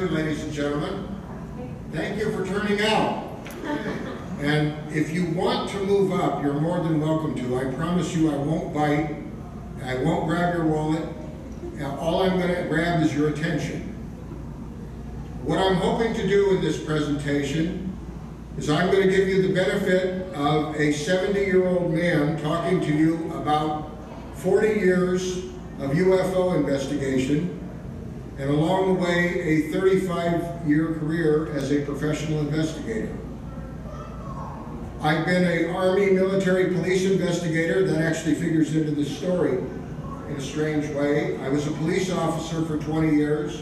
afternoon, ladies and gentlemen. Thank you for turning out. And if you want to move up, you're more than welcome to. I promise you I won't bite. I won't grab your wallet. Now, All I'm going to grab is your attention. What I'm hoping to do in this presentation is I'm going to give you the benefit of a 70-year-old man talking to you about 40 years of UFO investigation and along the way, a 35-year career as a professional investigator. I've been a Army military police investigator, that actually figures into this story in a strange way. I was a police officer for 20 years.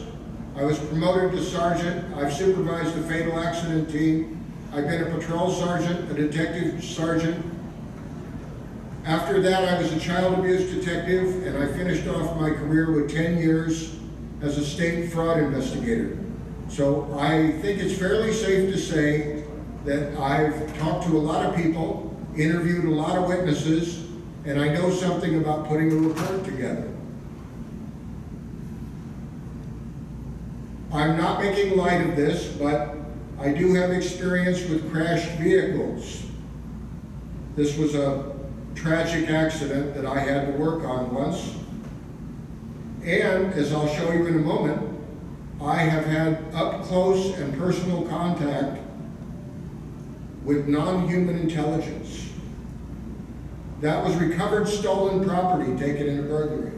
I was promoted to sergeant. I've supervised a fatal accident team. I've been a patrol sergeant, a detective sergeant. After that, I was a child abuse detective, and I finished off my career with 10 years as a state fraud investigator. So I think it's fairly safe to say that I've talked to a lot of people, interviewed a lot of witnesses, and I know something about putting a report together. I'm not making light of this, but I do have experience with crashed vehicles. This was a tragic accident that I had to work on once. And as I'll show you in a moment, I have had up close and personal contact with non-human intelligence. That was recovered stolen property taken in a burglary.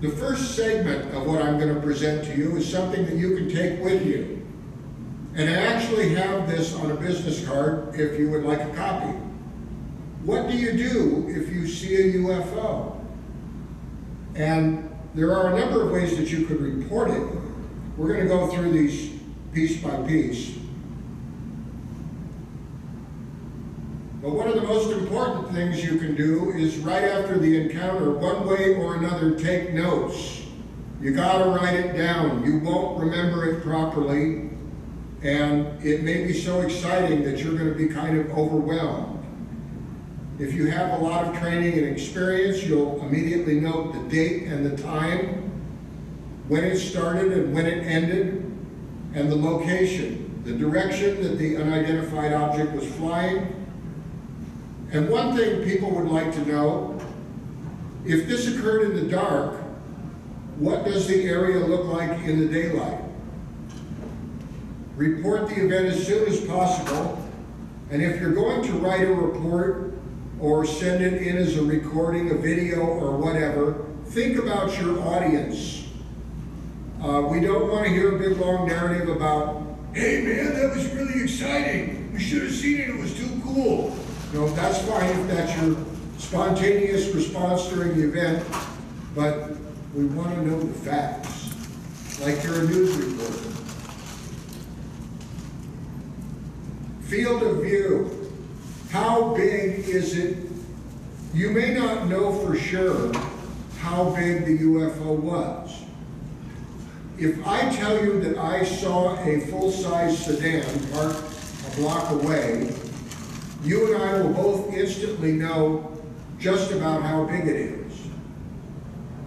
The first segment of what I'm going to present to you is something that you can take with you. And I actually have this on a business card if you would like a copy. What do you do if you see a UFO? And there are a number of ways that you could report it. We're going to go through these piece by piece. But one of the most important things you can do is right after the encounter, one way or another, take notes. You got to write it down. You won't remember it properly, and it may be so exciting that you're going to be kind of overwhelmed. If you have a lot of training and experience, you'll immediately note the date and the time, when it started and when it ended, and the location, the direction that the unidentified object was flying. And one thing people would like to know, if this occurred in the dark, what does the area look like in the daylight? Report the event as soon as possible, and if you're going to write a report, or send it in as a recording, a video, or whatever, think about your audience. Uh, we don't want to hear a big long narrative about, hey man, that was really exciting. You should have seen it, it was too cool. No, that's fine if that's your spontaneous response during the event, but we want to know the facts, like you're a news reporter. Field of view. How big is it? You may not know for sure how big the UFO was. If I tell you that I saw a full-size sedan parked a block away, you and I will both instantly know just about how big it is.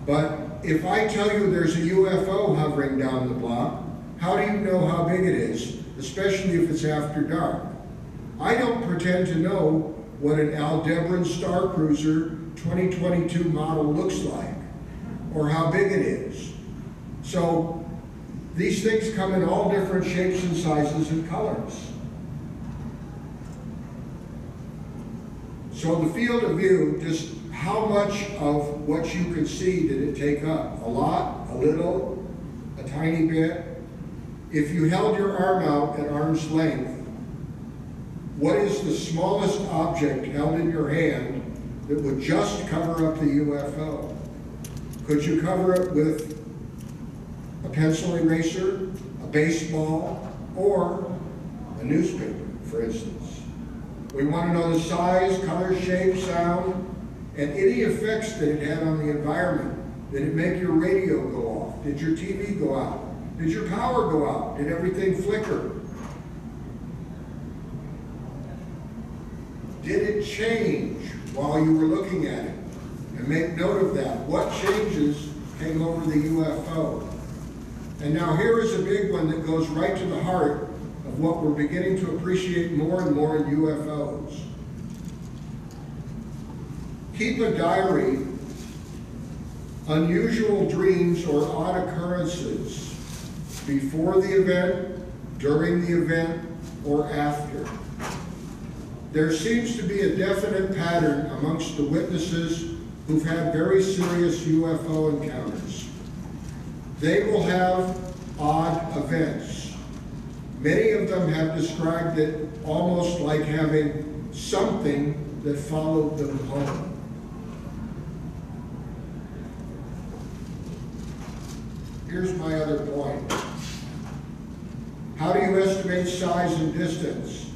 But if I tell you there's a UFO hovering down the block, how do you know how big it is, especially if it's after dark? I don't pretend to know what an Aldebaran Star Cruiser 2022 model looks like or how big it is. So these things come in all different shapes and sizes and colors. So the field of view, just how much of what you could see did it take up? A lot, a little, a tiny bit? If you held your arm out at arm's length, what is the smallest object held in your hand that would just cover up the UFO? Could you cover it with a pencil eraser, a baseball, or a newspaper, for instance? We want to know the size, color, shape, sound, and any effects that it had on the environment. Did it make your radio go off? Did your TV go out? Did your power go out? Did everything flicker? Did it change while you were looking at it? And make note of that. What changes came over the UFO? And now here is a big one that goes right to the heart of what we're beginning to appreciate more and more in UFOs. Keep a diary, unusual dreams or odd occurrences before the event, during the event, or after. There seems to be a definite pattern amongst the witnesses who've had very serious UFO encounters. They will have odd events. Many of them have described it almost like having something that followed them home. Here's my other point. How do you estimate size and distance?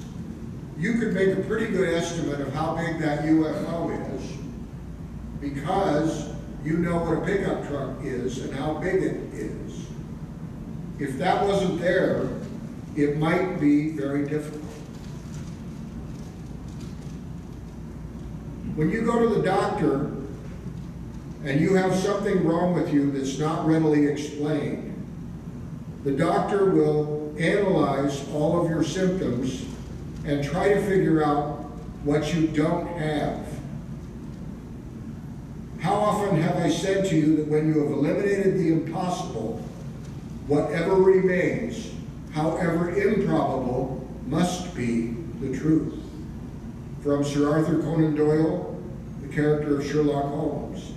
You could make a pretty good estimate of how big that UFO is because you know what a pickup truck is and how big it is. If that wasn't there, it might be very difficult. When you go to the doctor and you have something wrong with you that's not readily explained, the doctor will analyze all of your symptoms and try to figure out what you don't have. How often have I said to you that when you have eliminated the impossible, whatever remains, however improbable, must be the truth? From Sir Arthur Conan Doyle, the character of Sherlock Holmes.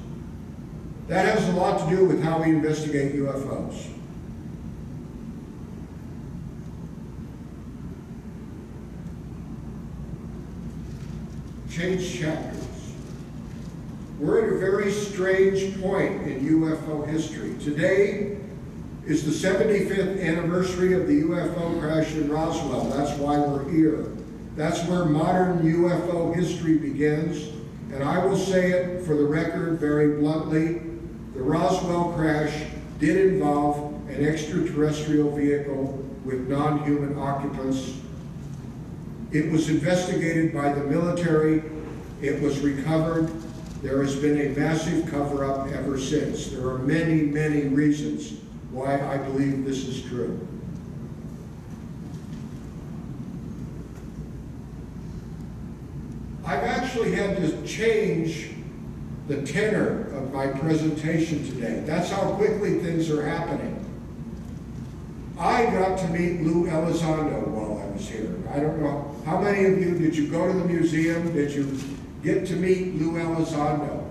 That has a lot to do with how we investigate UFOs. Change chapters. We're at a very strange point in UFO history. Today is the 75th anniversary of the UFO crash in Roswell. That's why we're here. That's where modern UFO history begins. And I will say it for the record very bluntly the Roswell crash did involve an extraterrestrial vehicle with non human occupants. It was investigated by the military, it was recovered. There has been a massive cover up ever since. There are many, many reasons why I believe this is true. I've actually had to change the tenor of my presentation today. That's how quickly things are happening. I got to meet Lou Elizondo while I was here. I don't know, how many of you, did you go to the museum? Did you get to meet Lou Elizondo?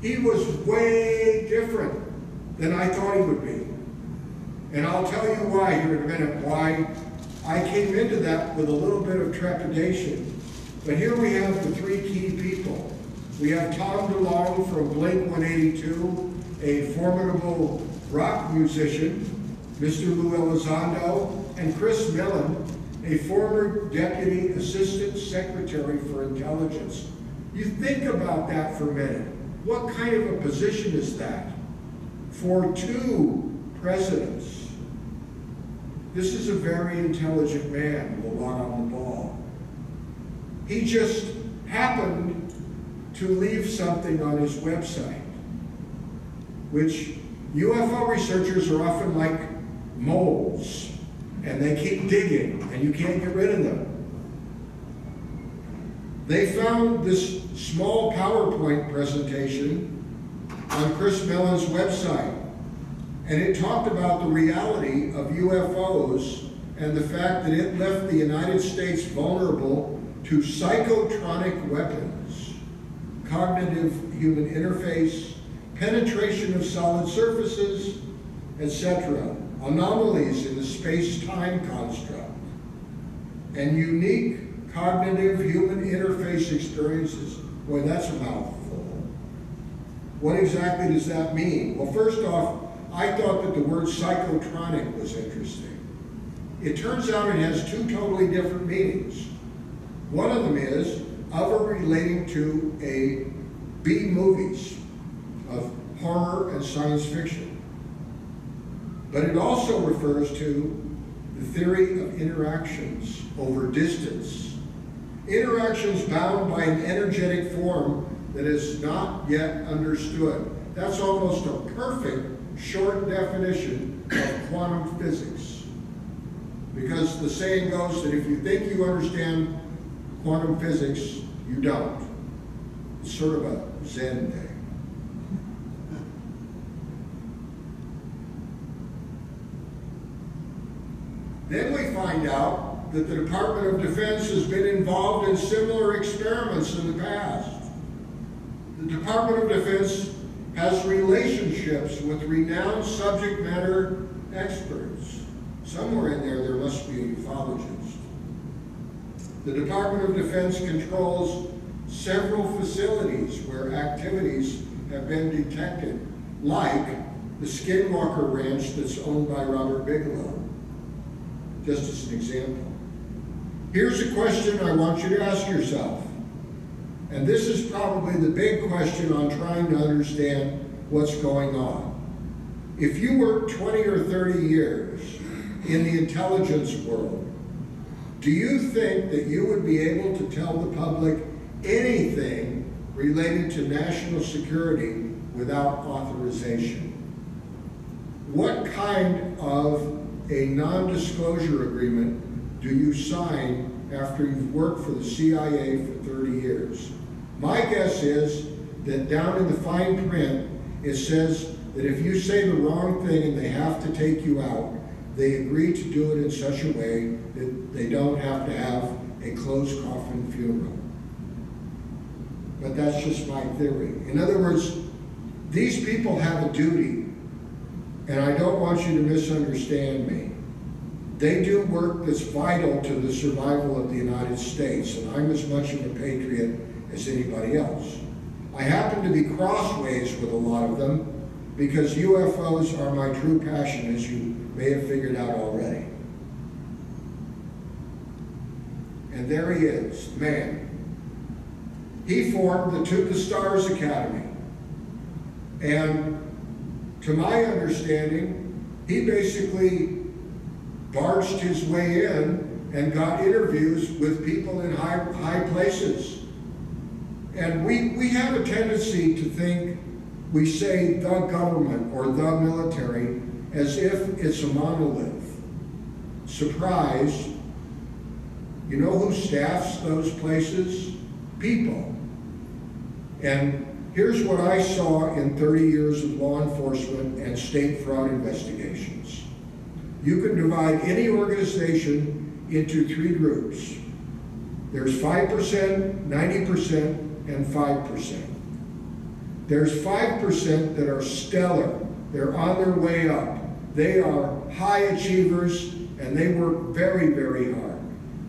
He was way different than I thought he would be. And I'll tell you why here in a minute, why I came into that with a little bit of trepidation. But here we have the three key people. We have Tom DeLonge from Blink 182, a formidable rock musician, Mr. Lou Elizondo, and Chris Mellon, a former Deputy Assistant Secretary for Intelligence. You think about that for a minute. What kind of a position is that for two presidents? This is a very intelligent man with a lot on the ball. He just happened to leave something on his website, which UFO researchers are often like moles, and they keep digging, and you can't get rid of them. They found this small PowerPoint presentation on Chris Mellon's website, and it talked about the reality of UFOs and the fact that it left the United States vulnerable to psychotronic weapons, cognitive human interface, penetration of solid surfaces, etc., anomalies in space-time construct, and unique cognitive human interface experiences. Boy, that's a mouthful. What exactly does that mean? Well, first off, I thought that the word psychotronic was interesting. It turns out it has two totally different meanings. One of them is of or relating to a B movies of horror and science fiction. But it also refers to the theory of interactions over distance. Interactions bound by an energetic form that is not yet understood. That's almost a perfect short definition of quantum physics. Because the saying goes that if you think you understand quantum physics, you don't. It's sort of a Zen thing. Then we find out that the Department of Defense has been involved in similar experiments in the past. The Department of Defense has relationships with renowned subject matter experts. Somewhere in there, there must be a ufologist. The Department of Defense controls several facilities where activities have been detected, like the Skinwalker Ranch that's owned by Robert Bigelow, just as an example. Here's a question I want you to ask yourself. And this is probably the big question on trying to understand what's going on. If you work 20 or 30 years in the intelligence world, do you think that you would be able to tell the public anything related to national security without authorization? What kind of a non-disclosure agreement do you sign after you've worked for the CIA for 30 years? My guess is that down in the fine print, it says that if you say the wrong thing and they have to take you out, they agree to do it in such a way that they don't have to have a closed coffin funeral. But that's just my theory. In other words, these people have a duty, and I don't want you to misunderstand me. They do work that's vital to the survival of the United States, and I'm as much of a patriot as anybody else. I happen to be crossways with a lot of them because UFOs are my true passion, as you may have figured out already. And there he is, man. He formed the To the Stars Academy. And to my understanding, he basically barged his way in and got interviews with people in high, high places. And we, we have a tendency to think we say the government or the military as if it's a monolith. Surprise, you know who staffs those places? People. And here's what I saw in 30 years of law enforcement and state fraud investigations. You can divide any organization into three groups. There's 5%, 90%, and 5%. There's 5% that are stellar. They're on their way up. They are high achievers and they work very, very hard.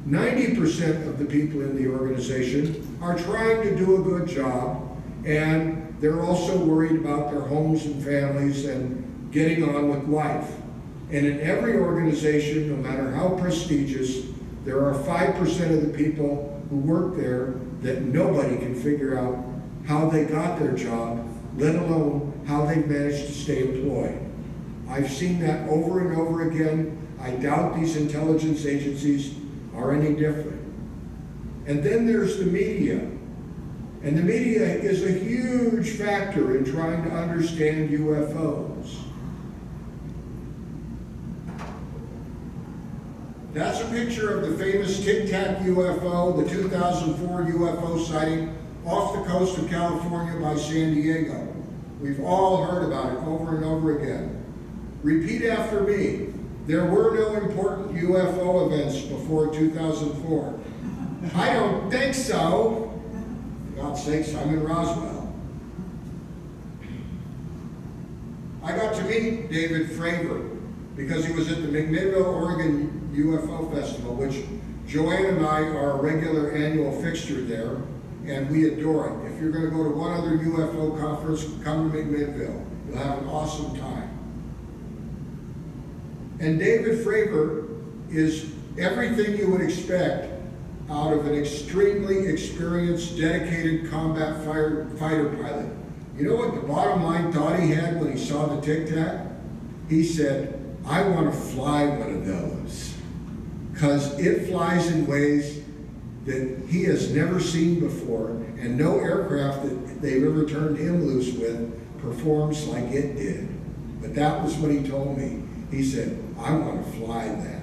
90% of the people in the organization are trying to do a good job and they're also worried about their homes and families and getting on with life. And in every organization, no matter how prestigious, there are 5% of the people who work there that nobody can figure out how they got their job, let alone how they managed to stay employed. I've seen that over and over again. I doubt these intelligence agencies are any different. And then there's the media. And the media is a huge factor in trying to understand UFOs. That's a picture of the famous Tic Tac UFO, the 2004 UFO sighting off the coast of California by San Diego. We've all heard about it over and over again. Repeat after me. There were no important UFO events before 2004. I don't think so. God's sakes, I'm in Roswell. I got to meet David Fravor because he was at the McMinnville, Oregon UFO Festival, which Joanne and I are a regular annual fixture there, and we adore it. If you're going to go to one other UFO conference, come to McMinnville. You'll have an awesome time. And David Fravor is everything you would expect out of an extremely experienced, dedicated combat fire, fighter pilot. You know what the bottom line thought he had when he saw the Tic Tac? He said, I want to fly one of those because it flies in ways that he has never seen before, and no aircraft that they've ever turned him loose with performs like it did. But that was what he told me. He said, I want to fly that.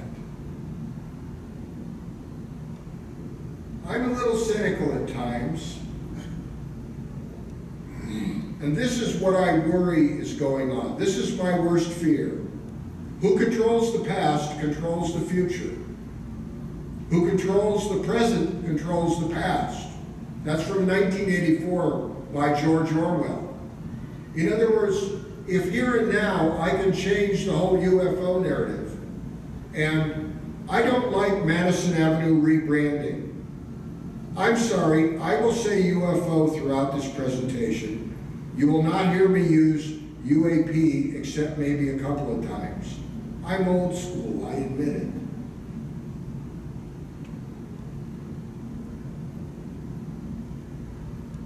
I'm a little cynical at times. And this is what I worry is going on. This is my worst fear. Who controls the past controls the future. Who controls the present controls the past. That's from 1984 by George Orwell. In other words, if here and now I can change the whole UFO narrative, and I don't like Madison Avenue rebranding. I'm sorry, I will say UFO throughout this presentation. You will not hear me use UAP except maybe a couple of times. I'm old school, I admit it.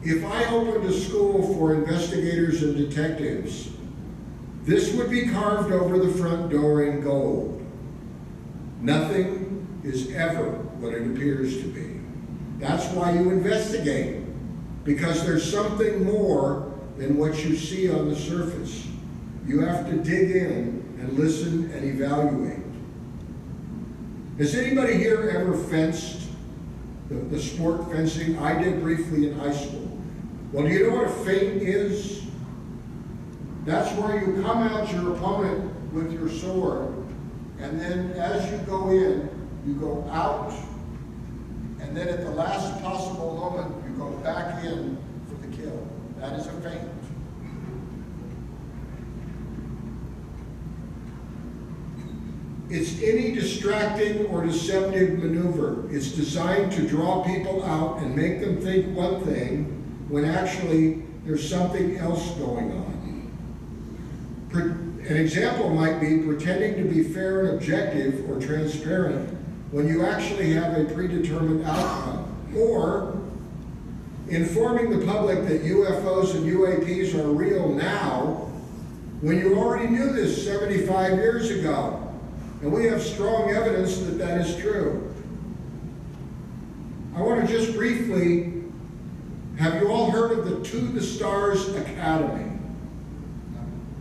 If I opened a school for investigators and detectives, this would be carved over the front door in gold. Nothing is ever what it appears to be. That's why you investigate, because there's something more than what you see on the surface. You have to dig in and listen and evaluate. Has anybody here ever fenced the, the sport fencing? I did briefly in high school. Well, do you know what a feint is? That's where you come at your opponent with your sword, and then as you go in, you go out, and then at the last possible moment, you go back in for the kill. That is a feint. It's any distracting or deceptive maneuver. It's designed to draw people out and make them think one thing when actually there's something else going on. An example might be pretending to be fair and objective or transparent when you actually have a predetermined outcome. Or informing the public that UFOs and UAPs are real now when you already knew this 75 years ago. And we have strong evidence that that is true. I want to just briefly, have you all heard of the To the Stars Academy?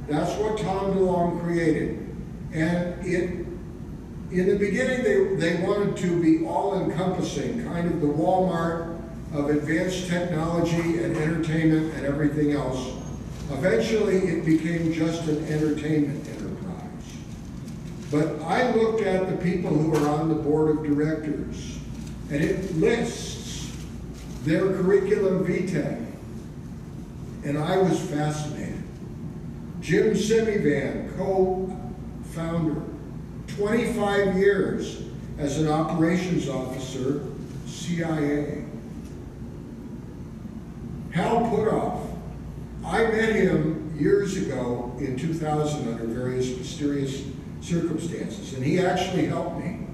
That's what Tom DeLonge created. And it, in the beginning, they, they wanted to be all-encompassing, kind of the Walmart of advanced technology and entertainment and everything else. Eventually, it became just an entertainment enterprise. but I looked at the people who are on the board of directors, and it lists their curriculum vitae. And I was fascinated. Jim Semivan, co-founder, 25 years as an operations officer, CIA. Hal Puthoff, I met him years ago in 2000 under various mysterious circumstances. And he actually helped me.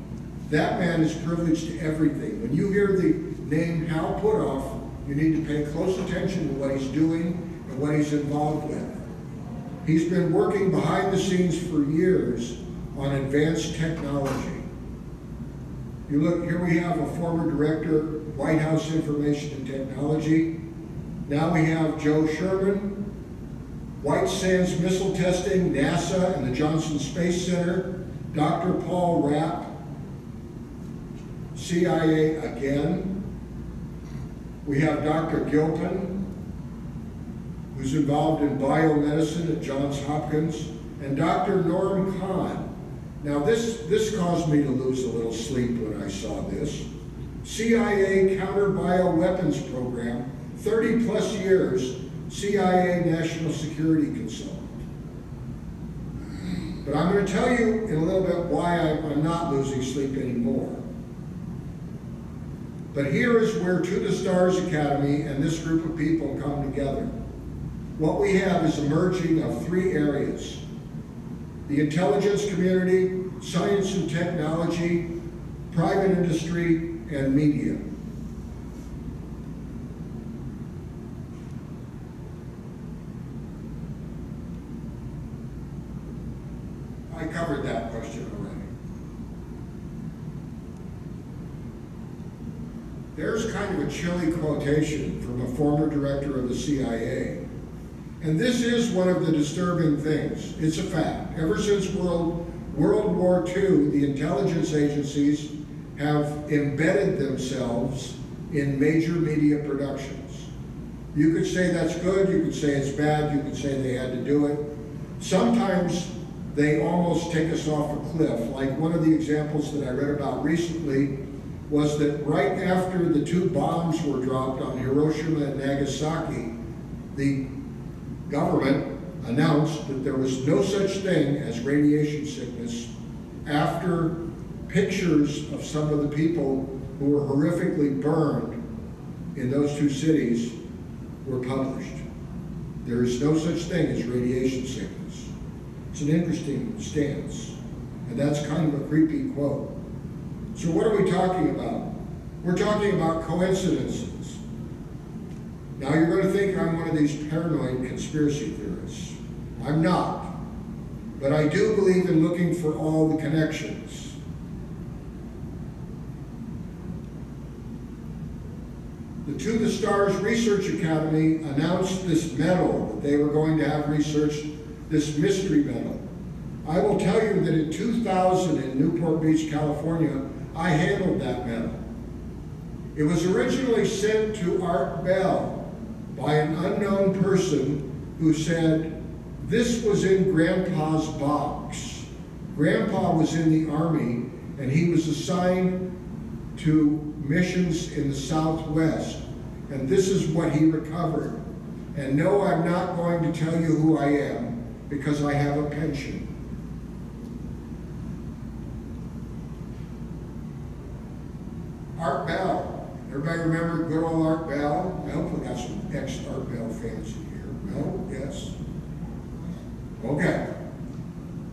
That man is privileged to everything. When you hear the name Hal Puthoff, you need to pay close attention to what he's doing and what he's involved with. He's been working behind the scenes for years on advanced technology. You look, here we have a former director, White House Information and Technology. Now we have Joe Sherman, White Sands Missile Testing, NASA, and the Johnson Space Center, Dr. Paul Rapp, CIA again. We have Dr. Gilpin, who's involved in biomedicine at Johns Hopkins, and Dr. Norm Kahn. Now this, this caused me to lose a little sleep when I saw this. CIA counter bioweapons program, 30 plus years, CIA National Security Consultant. But I'm going to tell you in a little bit why I'm not losing sleep anymore. But here is where To the Stars Academy and this group of people come together. What we have is a merging of three areas. The intelligence community, science and technology, private industry, and media. I covered that question already. There's kind of a chilly quotation from a former director of the CIA. And this is one of the disturbing things. It's a fact. Ever since World, World War II, the intelligence agencies have embedded themselves in major media productions. You could say that's good, you could say it's bad, you could say they had to do it. Sometimes they almost take us off a cliff. Like one of the examples that I read about recently was that right after the two bombs were dropped on Hiroshima and Nagasaki, the government announced that there was no such thing as radiation sickness after pictures of some of the people who were horrifically burned in those two cities were published. There is no such thing as radiation sickness. It's an interesting stance, and that's kind of a creepy quote. So, what are we talking about? We're talking about coincidences. Now, you're going to think I'm one of these paranoid conspiracy theorists. I'm not. But I do believe in looking for all the connections. The To the Stars Research Academy announced this metal that they were going to have researched, this mystery metal. I will tell you that in 2000 in Newport Beach, California, I handled that metal. It was originally sent to Art Bell by an unknown person who said, This was in Grandpa's box. Grandpa was in the Army and he was assigned to missions in the Southwest, and this is what he recovered. And no, I'm not going to tell you who I am because I have a pension. Art Bell. Everybody remember good old Art Bell? I hope we got some ex-Art Bell fans in here. No? Yes? Okay.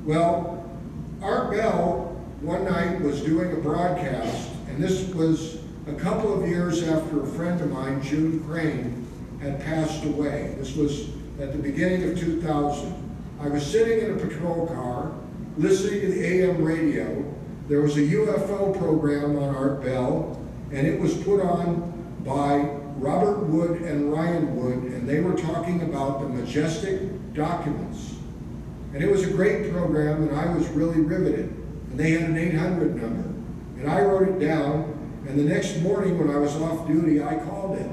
Well, Art Bell one night was doing a broadcast, and this was a couple of years after a friend of mine, June Crane, had passed away. This was at the beginning of 2000. I was sitting in a patrol car, listening to the AM radio. There was a UFO program on Art Bell, and it was put on by Robert Wood and Ryan Wood, and they were talking about the majestic documents. And it was a great program, and I was really riveted. And they had an 800 number. And I wrote it down, and the next morning when I was off duty, I called it.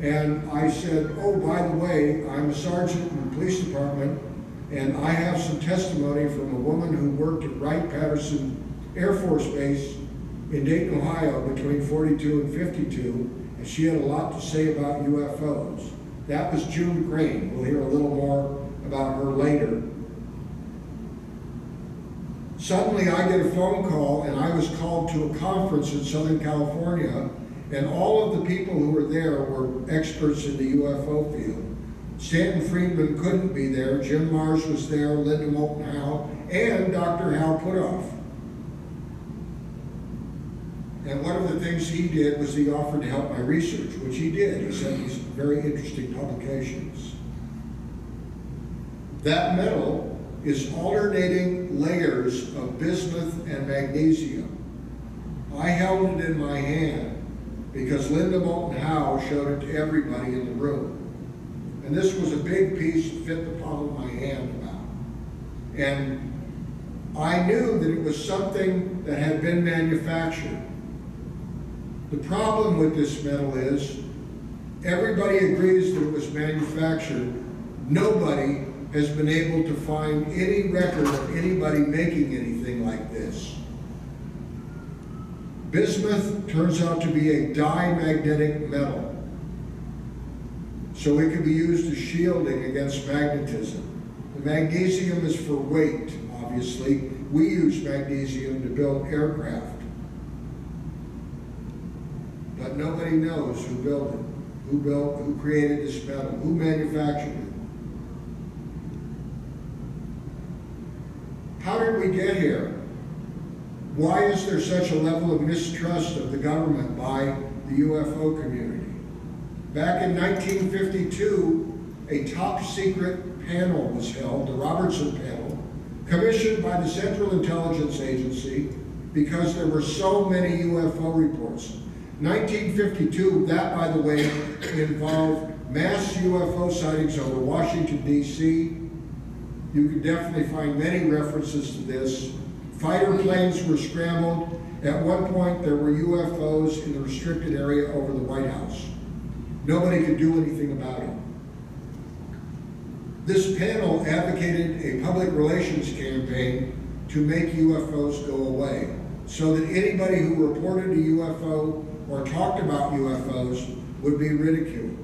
And I said, oh, by the way, I'm a sergeant in the police department, and I have some testimony from a woman who worked at Wright-Patterson Air Force Base in Dayton, Ohio, between 42 and 52, and she had a lot to say about UFOs. That was June Crane. We'll hear a little more about her later. Suddenly, I get a phone call, and I was called to a conference in Southern California, and all of the people who were there were experts in the UFO field. Stanton Friedman couldn't be there, Jim Marrs was there, Linda Moulton Howe, and Dr. Hal Puthoff. And one of the things he did was he offered to help my research, which he did. He sent me some very interesting publications. That metal is alternating layers of bismuth and magnesium. I held it in my hand because Linda Moulton Howe showed it to everybody in the room. And this was a big piece that fit the palm of my hand about. And I knew that it was something that had been manufactured. The problem with this metal is everybody agrees that it was manufactured. Nobody has been able to find any record of anybody making anything like this. Bismuth turns out to be a diamagnetic metal. So it can be used as shielding against magnetism. The magnesium is for weight, obviously. We use magnesium to build aircraft. Nobody knows who built it, who built, who created this metal, who manufactured it. How did we get here? Why is there such a level of mistrust of the government by the UFO community? Back in 1952, a top secret panel was held, the Robertson panel, commissioned by the Central Intelligence Agency because there were so many UFO reports. 1952, that by the way, involved mass UFO sightings over Washington DC. You can definitely find many references to this. Fighter planes were scrambled. At one point, there were UFOs in the restricted area over the White House. Nobody could do anything about it. This panel advocated a public relations campaign to make UFOs go away so that anybody who reported a UFO or talked about UFOs would be ridiculed.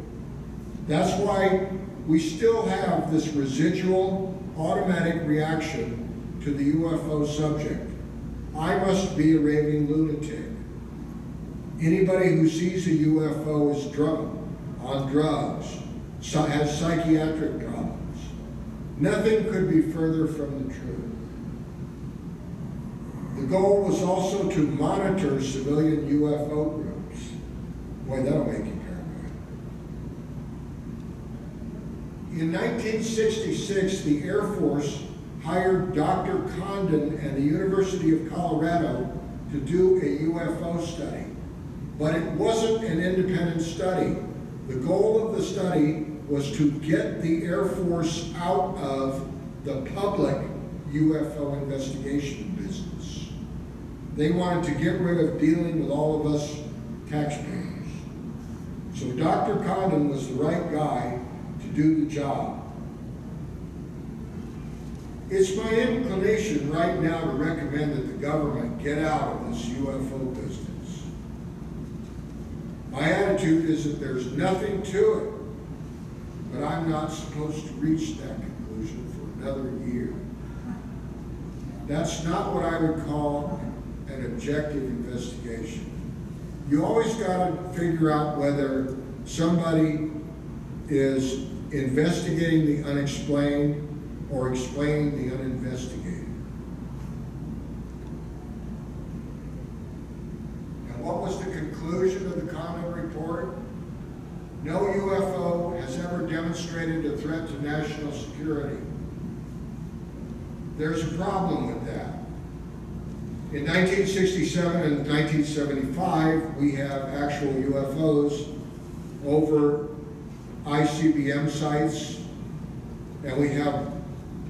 That's why we still have this residual automatic reaction to the UFO subject. I must be a raving lunatic. Anybody who sees a UFO is drunk, on drugs, has psychiatric problems. Nothing could be further from the truth. The goal was also to monitor civilian UFO groups. Boy, that'll make you paranoid. In 1966, the Air Force hired Dr. Condon and the University of Colorado to do a UFO study. But it wasn't an independent study. The goal of the study was to get the Air Force out of the public UFO investigation business. They wanted to get rid of dealing with all of us taxpayers. So Dr. Condon was the right guy to do the job. It's my inclination right now to recommend that the government get out of this UFO business. My attitude is that there's nothing to it, but I'm not supposed to reach that conclusion for another year. That's not what I would call an objective investigation. You always gotta figure out whether somebody is investigating the unexplained or explaining the uninvestigated. And what was the conclusion of the Condon report? No UFO has ever demonstrated a threat to national security. There's a problem with that. In 1967 and 1975, we have actual UFOs over ICBM sites, and we have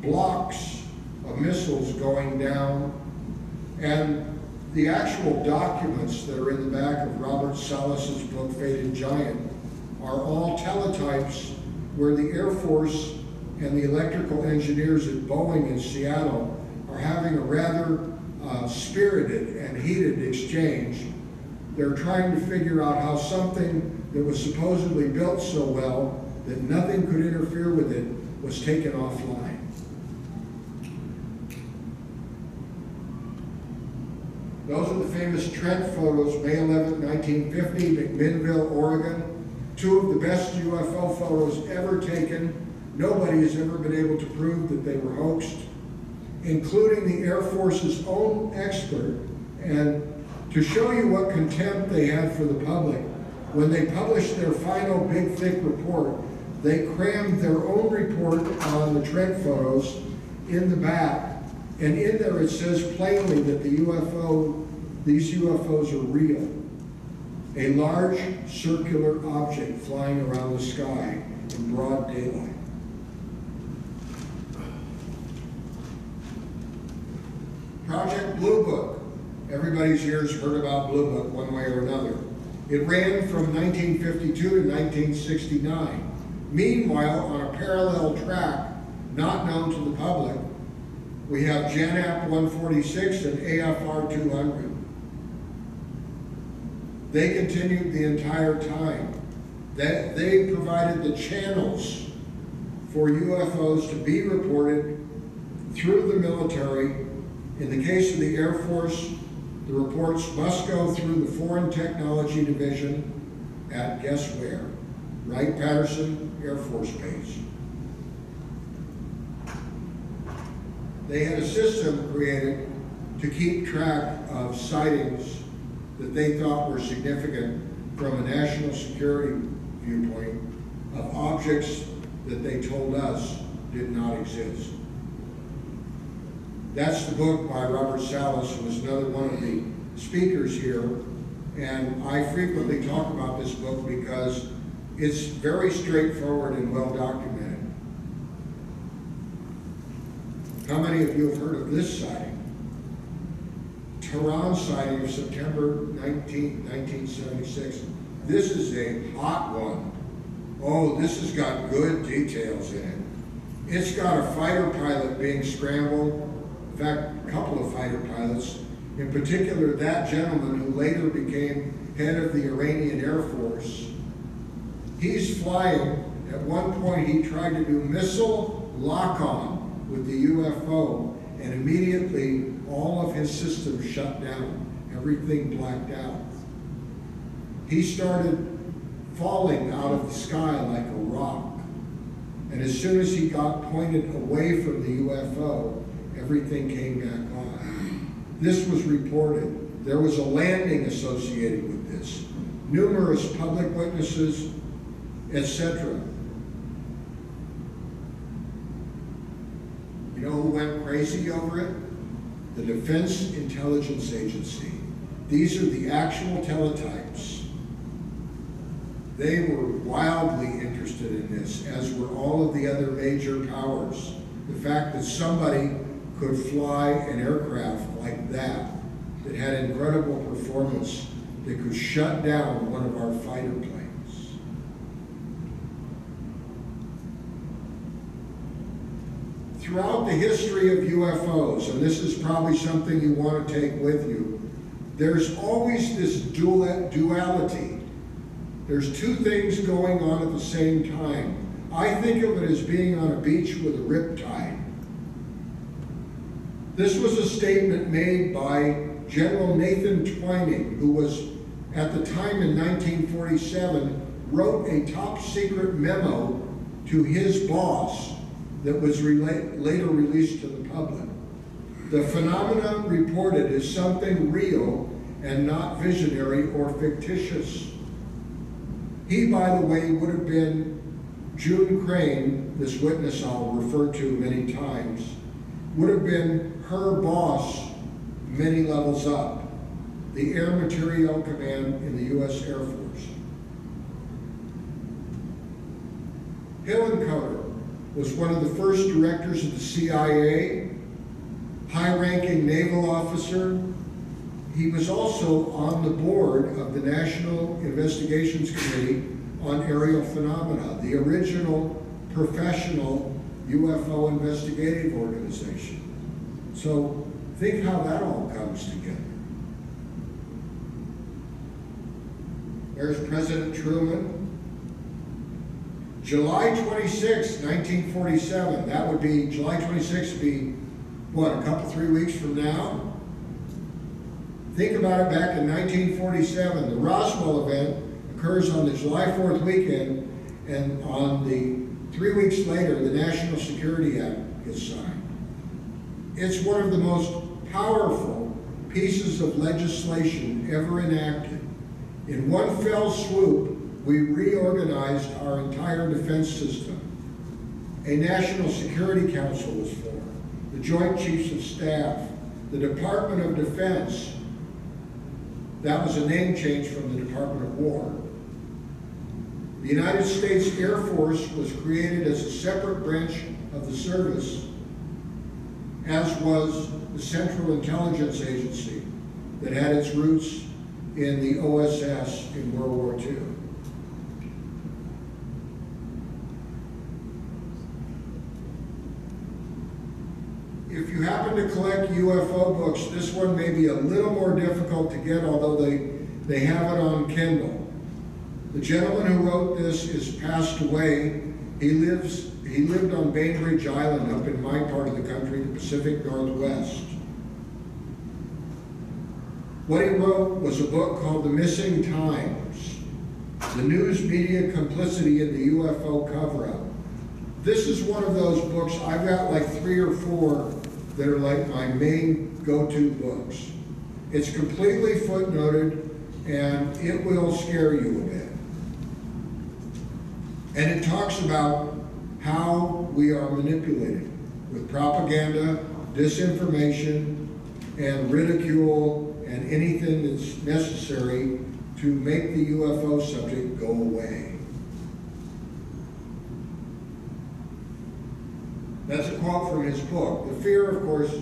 blocks of missiles going down. And the actual documents that are in the back of Robert Salas's book, Faded Giant, are all teletypes where the Air Force and the electrical engineers at Boeing in Seattle are having a rather uh, spirited and heated exchange. They're trying to figure out how something that was supposedly built so well that nothing could interfere with it was taken offline. Those are the famous Trent photos, May 11, 1950, McMinnville, Oregon. Two of the best UFO photos ever taken. Nobody has ever been able to prove that they were hoaxed, including the Air Force's own expert. And to show you what contempt they had for the public, when they published their final big thick report, they crammed their own report on the Trent photos in the back and in there it says plainly that the UFO, these UFOs are real. A large circular object flying around the sky in broad daylight. Project Blue Book. Everybody's ears heard about Blue Book one way or another. It ran from 1952 to 1969. Meanwhile, on a parallel track, not known to the public, we have JANAP 146 and AFR 200. They continued the entire time. That they provided the channels for UFOs to be reported through the military. In the case of the Air Force, the reports must go through the Foreign Technology Division at guess where? Wright-Patterson Air Force Base. They had a system created to keep track of sightings that they thought were significant from a national security viewpoint of objects that they told us did not exist. That's the book by Robert Salas, who was another one of the speakers here. And I frequently talk about this book because It's very straightforward and well documented. How many of you have heard of this sighting? Tehran sighting of September 19, 1976. This is a hot one. Oh, this has got good details in it. It's got a fighter pilot being scrambled, fact, a couple of fighter pilots, in particular that gentleman who later became head of the Iranian Air Force. He's flying. At one point, he tried to do missile lock-on with the UFO, and immediately all of his systems shut down. Everything blacked out. He started falling out of the sky like a rock. And as soon as he got pointed away from the UFO, everything came back on. This was reported. There was a landing associated with this. Numerous public witnesses, etc. You know who went crazy over it? The Defense Intelligence Agency. These are the actual teletypes. They were wildly interested in this, as were all of the other major powers. The fact that somebody could fly an aircraft like that, that had incredible performance, that could shut down one of our fighter planes. Throughout the history of UFOs, and this is probably something you want to take with you, there's always this duality. There's two things going on at the same time. I think of it as being on a beach with a riptide. This was a statement made by General Nathan Twining, who was, at the time in 1947, wrote a top secret memo to his boss that was later released to the public. The phenomenon reported is something real and not visionary or fictitious. He, by the way, would have been June Crane, this witness I'll refer to many times, would have been her boss many levels up, the Air Materiel Command in the U.S. Air Force. Helen Hillenkoetter was one of the first directors of the CIA, high-ranking naval officer. He was also on the board of the National Investigations Committee on Aerial Phenomena, the original professional UFO investigative organization. So think how that all comes together. There's President Truman, July 26, 1947, that would be, July 26 would be, what, a couple, three weeks from now? Think about it back in 1947. The Roswell event occurs on the July 4th weekend, and on the three weeks later, the National Security Act gets signed. It's one of the most powerful pieces of legislation ever enacted. In one fell swoop, we reorganized our entire defense system. A National Security Council was formed, the Joint Chiefs of Staff, the Department of Defense. That was a name change from the Department of War. The United States Air Force was created as a separate branch of the service, as was the Central Intelligence Agency that had its roots in the OSS in World War II. if you happen to collect UFO books, this one may be a little more difficult to get, although they, they have it on Kindle. The gentleman who wrote this is passed away. He lives he lived on Bainbridge Island up in my part of the country, the Pacific Northwest. What he wrote was a book called The Missing Times, the news media complicity in the UFO cover-up. This is one of those books, I've got like three or four that are like my main go-to books. It's completely footnoted and it will scare you a bit. And it talks about how we are manipulated with propaganda, disinformation, and ridicule, and anything that's necessary to make the UFO subject go away. That's a quote from his book. The fear, of course,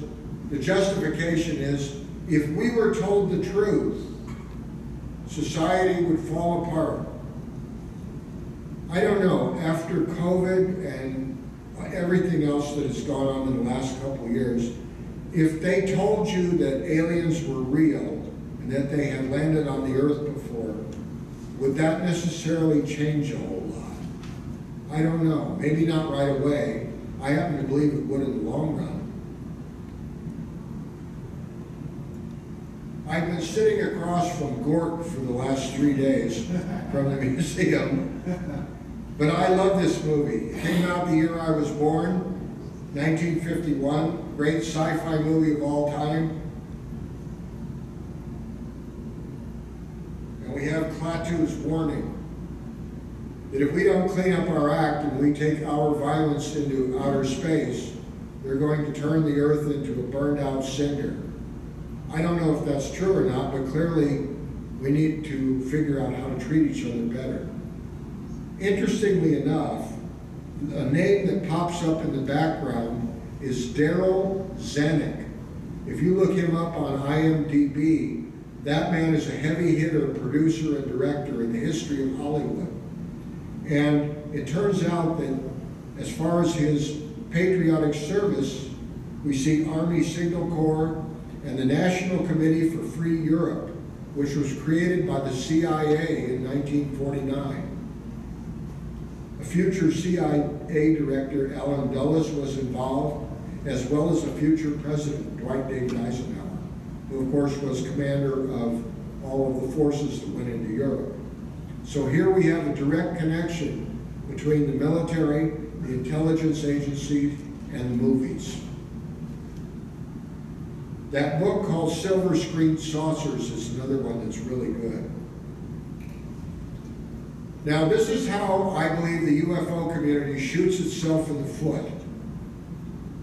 the justification is if we were told the truth, society would fall apart. I don't know, after COVID and everything else that has gone on in the last couple of years, if they told you that aliens were real and that they had landed on the earth before, would that necessarily change a whole lot? I don't know. Maybe not right away. I happen to believe it would in the long run. I've been sitting across from Gort for the last three days from the museum. But I love this movie. It came out the year I was born, 1951. Great sci-fi movie of all time. And we have Klaatu's warning that if we don't clean up our act and we take our violence into outer space, they're going to turn the earth into a burned out cinder. I don't know if that's true or not, but clearly we need to figure out how to treat each other better. Interestingly enough, a name that pops up in the background is Darryl Zanuck. If you look him up on IMDb, that man is a heavy hitter, producer, and director in the history of Hollywood. And it turns out that as far as his patriotic service, we see Army Signal Corps and the National Committee for Free Europe, which was created by the CIA in 1949. A future CIA director, Allen Dulles, was involved, as well as a future president, Dwight David Eisenhower, who of course was commander of all of the forces that went into Europe. So here we have a direct connection between the military, the intelligence agencies, and the movies. That book called Silver Screen Saucers is another one that's really good. Now, this is how I believe the UFO community shoots itself in the foot.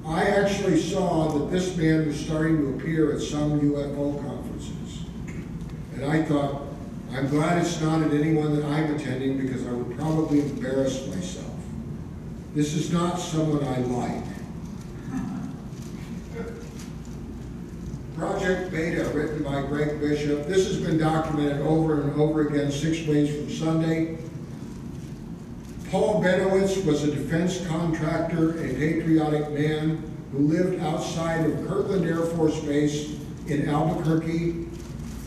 I actually saw that this man was starting to appear at some UFO conferences. And I thought, I'm glad it's not at any one that I'm attending because I would probably embarrass myself. This is not someone I like. Project Beta, written by Greg Bishop. This has been documented over and over again, six ways from Sunday. Paul Bennewitz was a defense contractor, a patriotic man who lived outside of Kirtland Air Force Base in Albuquerque.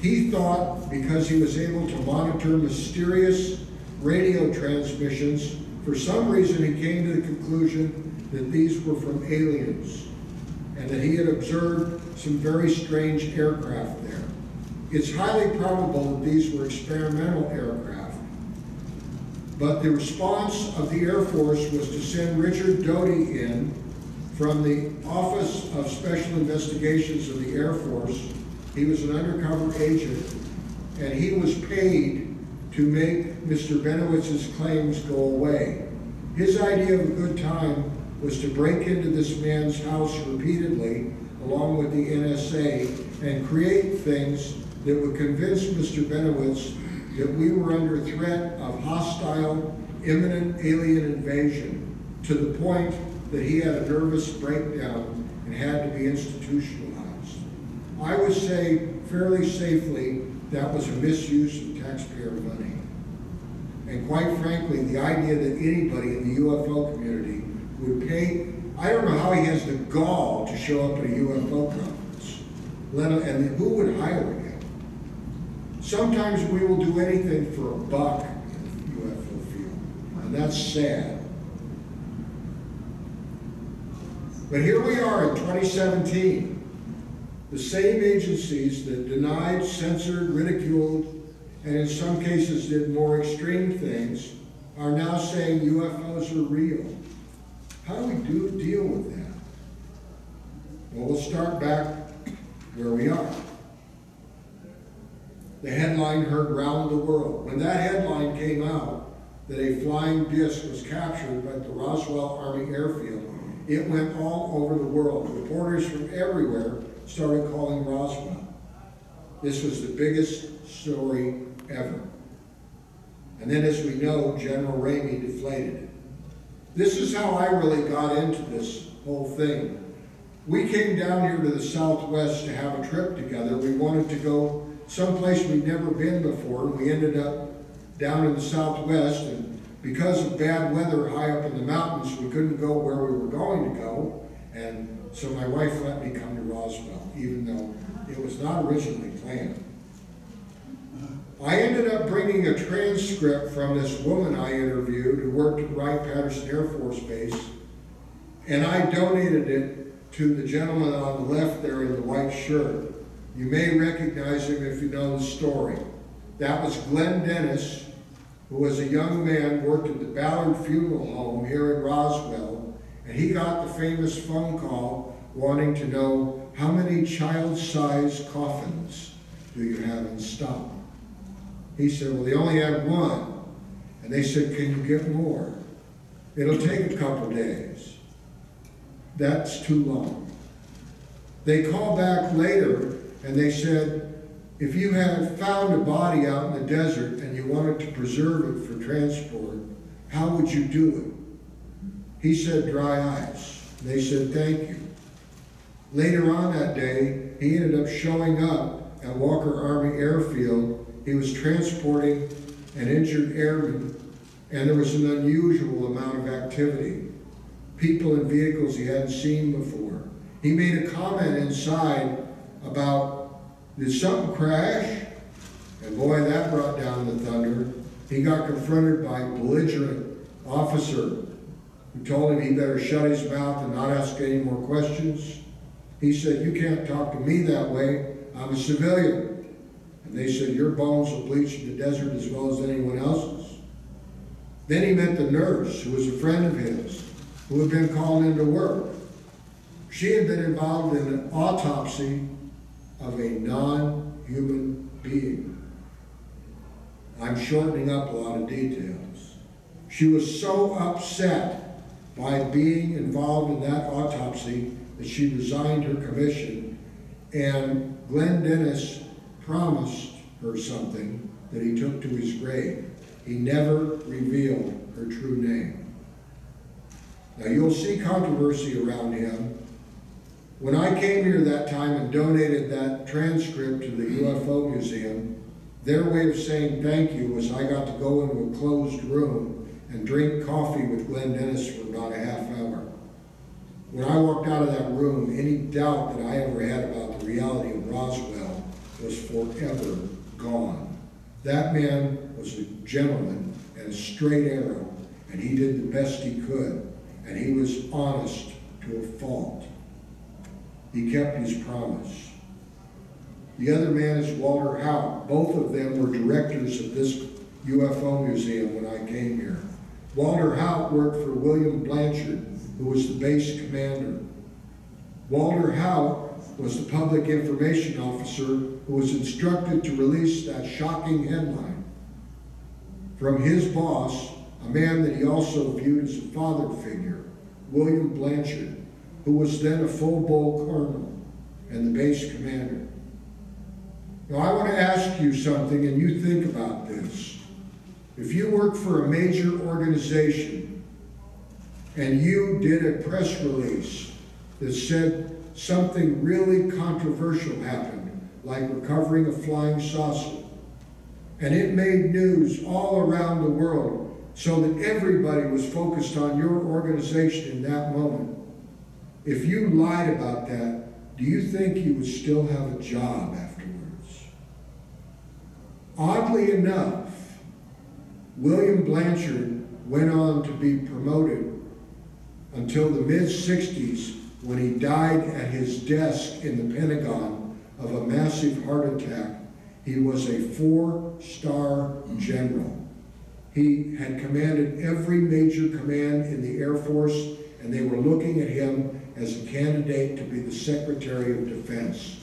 He thought because he was able to monitor mysterious radio transmissions, for some reason he came to the conclusion that these were from aliens and that he had observed some very strange aircraft there. It's highly probable that these were experimental aircraft, but the response of the Air Force was to send Richard Doty in from the Office of Special Investigations of the Air Force. He was an undercover agent, and he was paid to make Mr. Bennewitz's claims go away. His idea of a good time was to break into this man's house repeatedly, along with the NSA, and create things that would convince Mr. Bennewitz that we were under threat of hostile, imminent alien invasion to the point that he had a nervous breakdown and had to be institutionalized. I would say fairly safely that was a misuse of taxpayer money. And quite frankly, the idea that anybody in the UFO community would pay, I don't know how he has the gall to show up at a UFO conference. Let, and who would hire him? Sometimes we will do anything for a buck in the UFO field, and that's sad. But here we are in 2017. The same agencies that denied, censored, ridiculed, and in some cases did more extreme things are now saying UFOs are real. How do we do, deal with that? Well, we'll start back where we are. The headline heard round the world. When that headline came out, that a flying disc was captured at the Roswell Army Airfield, it went all over the world. Reporters from everywhere started calling Roswell. This was the biggest story ever. And then, as we know, General Ramey deflated it. This is how I really got into this whole thing. We came down here to the southwest to have a trip together. We wanted to go someplace we'd never been before, we ended up down in the southwest. And because of bad weather high up in the mountains, we couldn't go where we were going to go. And so my wife let me come to Roswell, even though it was not originally planned. I ended up bringing a transcript from this woman I interviewed who worked at Wright-Patterson Air Force Base, and I donated it to the gentleman on the left there in the white shirt. You may recognize him if you know the story. That was Glenn Dennis, who was a young man, worked at the Ballard Funeral Home here in Roswell, and he got the famous phone call wanting to know how many child-sized coffins do you have in stock? He said, well, they only had one. And they said, can you get more? It'll take a couple days. That's too long. They called back later and they said, if you had found a body out in the desert and you wanted to preserve it for transport, how would you do it? He said, dry ice. They said, thank you. Later on that day, he ended up showing up at Walker Army Airfield he was transporting an injured airman, and there was an unusual amount of activity. People and vehicles he hadn't seen before. He made a comment inside about, did something crash? And boy, that brought down the thunder. He got confronted by a belligerent officer who told him he better shut his mouth and not ask any more questions. He said, you can't talk to me that way. I'm a civilian. And they said, Your bones will bleach in the desert as well as anyone else's. Then he met the nurse, who was a friend of his, who had been called into work. She had been involved in an autopsy of a non human being. I'm shortening up a lot of details. She was so upset by being involved in that autopsy that she resigned her commission. And Glenn Dennis promised her something that he took to his grave. He never revealed her true name. Now you'll see controversy around him. When I came here that time and donated that transcript to the UFO Museum, their way of saying thank you was I got to go into a closed room and drink coffee with Glenn Dennis for about a half hour. When I walked out of that room, any doubt that I ever had about the reality of Roswell was forever gone. That man was a gentleman and a straight arrow, and he did the best he could, and he was honest to a fault. He kept his promise. The other man is Walter Haut. Both of them were directors of this UFO museum when I came here. Walter Haut worked for William Blanchard, who was the base commander. Walter Haut was the public information officer who was instructed to release that shocking headline from his boss, a man that he also viewed as a father figure, William Blanchard, who was then a full bowl colonel and the base commander. Now, I want to ask you something, and you think about this. If you work for a major organization and you did a press release that said something really controversial happened, like recovering a flying saucer. And it made news all around the world so that everybody was focused on your organization in that moment. If you lied about that, do you think you would still have a job afterwards? Oddly enough, William Blanchard went on to be promoted until the mid 60s when he died at his desk in the Pentagon of a massive heart attack, he was a four-star general. He had commanded every major command in the Air Force, and they were looking at him as a candidate to be the Secretary of Defense.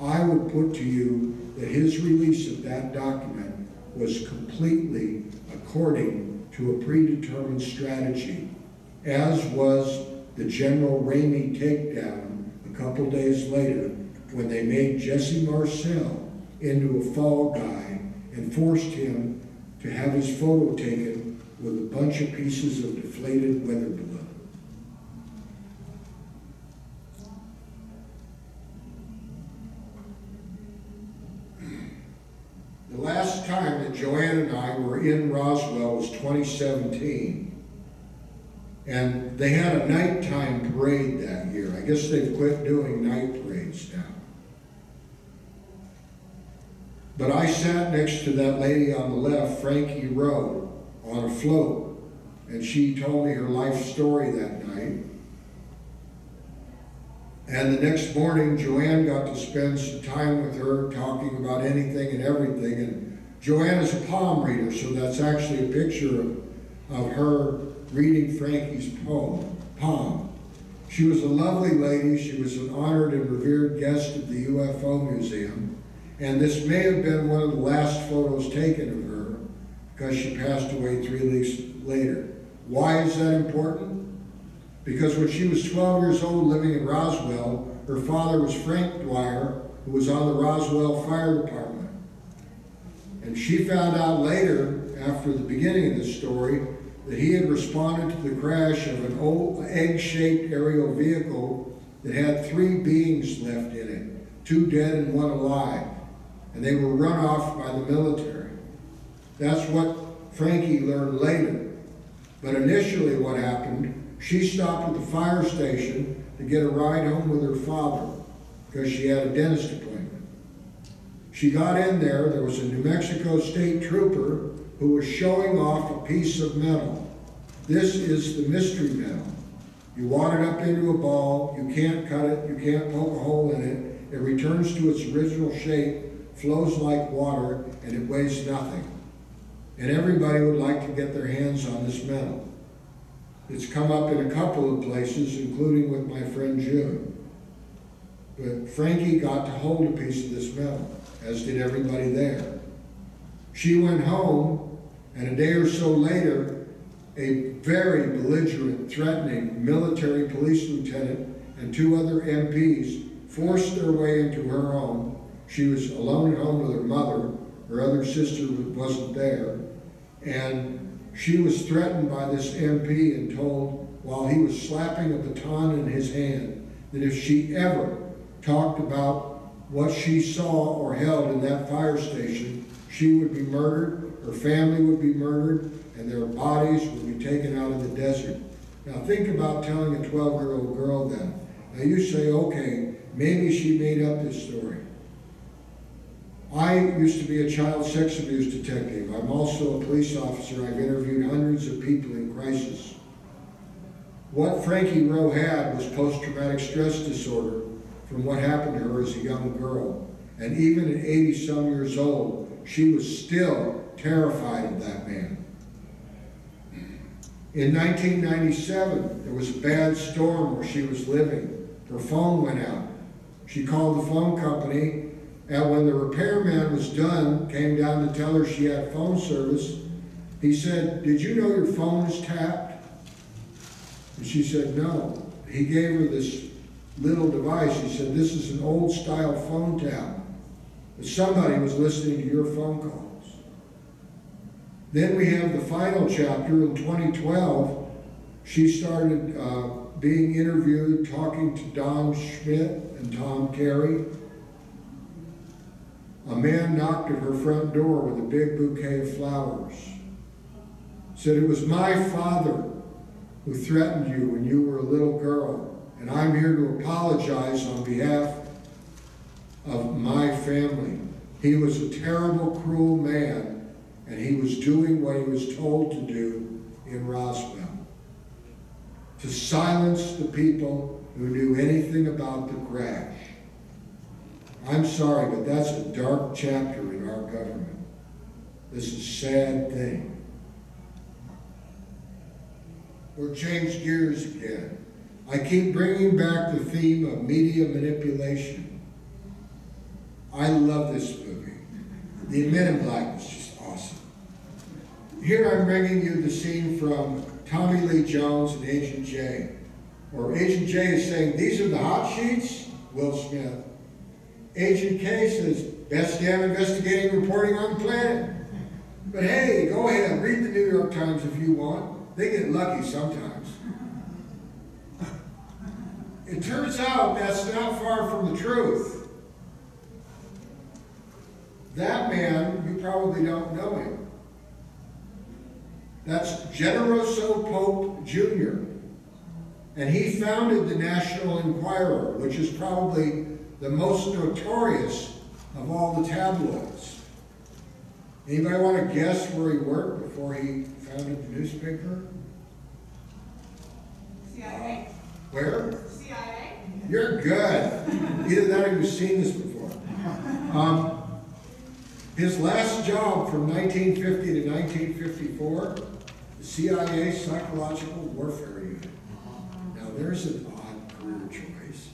I would put to you that his release of that document was completely according to a predetermined strategy, as was the General Ramey takedown a couple days later when they made Jesse Marcel into a fall guy and forced him to have his photo taken with a bunch of pieces of deflated weather balloon. The last time that Joanne and I were in Roswell was 2017. And they had a nighttime parade that year. I guess they've quit doing night parades now. But I sat next to that lady on the left, Frankie Rowe, on a float. And she told me her life story that night. And the next morning, Joanne got to spend some time with her talking about anything and everything. And Joanne is a palm reader, so that's actually a picture of, of her reading Frankie's poem, Palm. She was a lovely lady. She was an honored and revered guest of the UFO Museum. And this may have been one of the last photos taken of her because she passed away three weeks later. Why is that important? Because when she was 12 years old living in Roswell, her father was Frank Dwyer, who was on the Roswell Fire Department. And she found out later, after the beginning of the story, that he had responded to the crash of an old egg-shaped aerial vehicle that had three beings left in it, two dead and one alive. And they were run off by the military. That's what Frankie learned later. But initially what happened, she stopped at the fire station to get a ride home with her father because she had a dentist appointment. She got in there, there was a New Mexico state trooper who was showing off a piece of metal. This is the mystery metal. You wad it up into a ball, you can't cut it, you can't poke a hole in it. It returns to its original shape, flows like water, and it weighs nothing. And everybody would like to get their hands on this metal. It's come up in a couple of places, including with my friend June. But Frankie got to hold a piece of this metal, as did everybody there. She went home, and a day or so later, a very belligerent, threatening military police lieutenant and two other MPs forced their way into her home. She was alone at home with her mother. Her other sister wasn't there. And she was threatened by this MP and told, while he was slapping a baton in his hand, that if she ever talked about what she saw or held in that fire station, she would be murdered, her family would be murdered, and their bodies would be taken out of the desert. Now think about telling a 12-year-old girl that. Now you say, okay, maybe she made up this story. I used to be a child sex abuse detective. I'm also a police officer. I've interviewed hundreds of people in crisis. What Frankie Rowe had was post-traumatic stress disorder from what happened to her as a young girl. And even at 80 some years old, she was still terrified of that man. In 1997, there was a bad storm where she was living. Her phone went out. She called the phone company, and when the repairman was done, came down to tell her she had phone service, he said, Did you know your phone is tapped? And she said, No. He gave her this little device. He said, This is an old style phone tap. Somebody was listening to your phone calls. Then we have the final chapter in 2012. She started uh, being interviewed, talking to Don Schmitt and Tom Carey. A man knocked at her front door with a big bouquet of flowers. Said, It was my father who threatened you when you were a little girl, and I'm here to apologize on behalf of my family. He was a terrible, cruel man, and he was doing what he was told to do in Roswell to silence the people who knew anything about the crash. I'm sorry, but that's a dark chapter in our government. This is a sad thing. We'll change gears again. I keep bringing back the theme of media manipulation. I love this movie. The Men in Black just. Here I'm bringing you the scene from Tommy Lee Jones and Agent J. Or Agent J is saying, these are the hot sheets? Will Smith. Agent K says, best damn investigating reporting on the planet. But hey, go ahead, read the New York Times if you want. They get lucky sometimes. It turns out that's not far from the truth. That man, you probably don't know him. That's Generoso Pope Jr. And he founded the National Enquirer, which is probably the most notorious of all the tabloids. Anybody want to guess where he worked before he founded the newspaper? CIA? Where? CIA? You're good. Either that or you've seen this before. Um, his last job from 1950 to 1954, the CIA Psychological Warfare Unit. Now there's an odd career choice.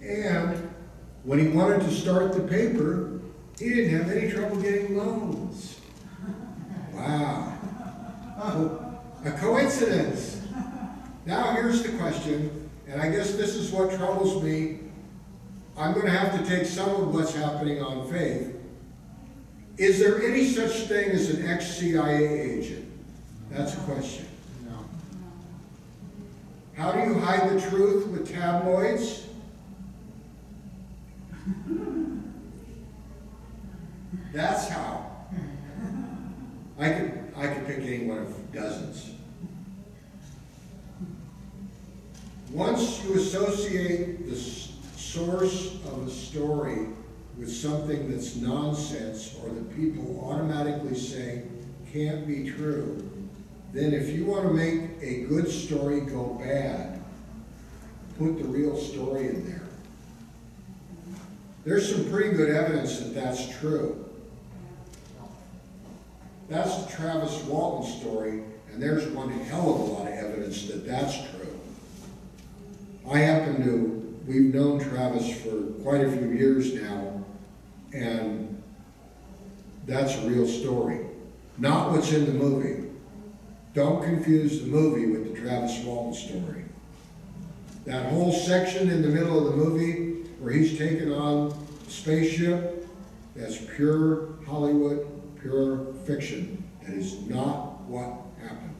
And when he wanted to start the paper, he didn't have any trouble getting loans. Wow. A coincidence. Now here's the question, and I guess this is what troubles me. I'm going to have to take some of what's happening on faith. Is there any such thing as an ex-CIA agent? That's a question. No. How do you hide the truth with tabloids? That's how. I could, I could pick any one of dozens. Once you associate the source of a story with something that's nonsense or that people automatically say can't be true, then if you want to make a good story go bad, put the real story in there. There's some pretty good evidence that that's true. That's the Travis Walton story, and there's one hell of a lot of evidence that that's true. I happen to, we've known Travis for quite a few years now, and that's a real story. Not what's in the movie. Don't confuse the movie with the Travis Walton story. That whole section in the middle of the movie where he's taken on a spaceship, that's pure Hollywood, pure fiction. That is not what happened.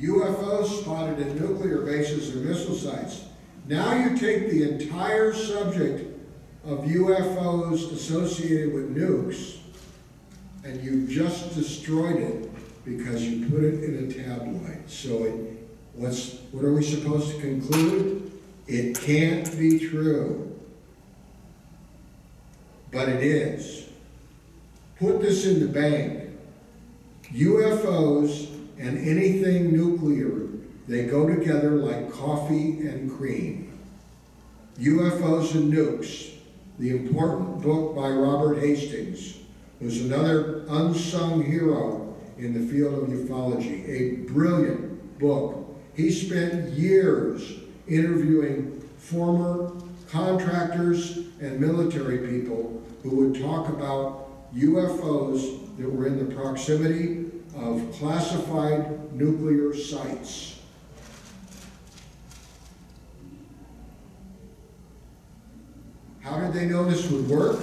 UFOs spotted at nuclear bases or missile sites. Now you take the entire subject of UFOs associated with nukes and you just destroyed it because you put it in a tabloid. So it, what's, what are we supposed to conclude? It can't be true. But it is. Put this in the bank. UFOs and anything nuclear, they go together like coffee and cream. UFOs and Nukes, the important book by Robert Hastings, was another unsung hero in the field of ufology, a brilliant book. He spent years interviewing former contractors and military people who would talk about UFOs that were in the proximity of classified nuclear sites. How did they know this would work?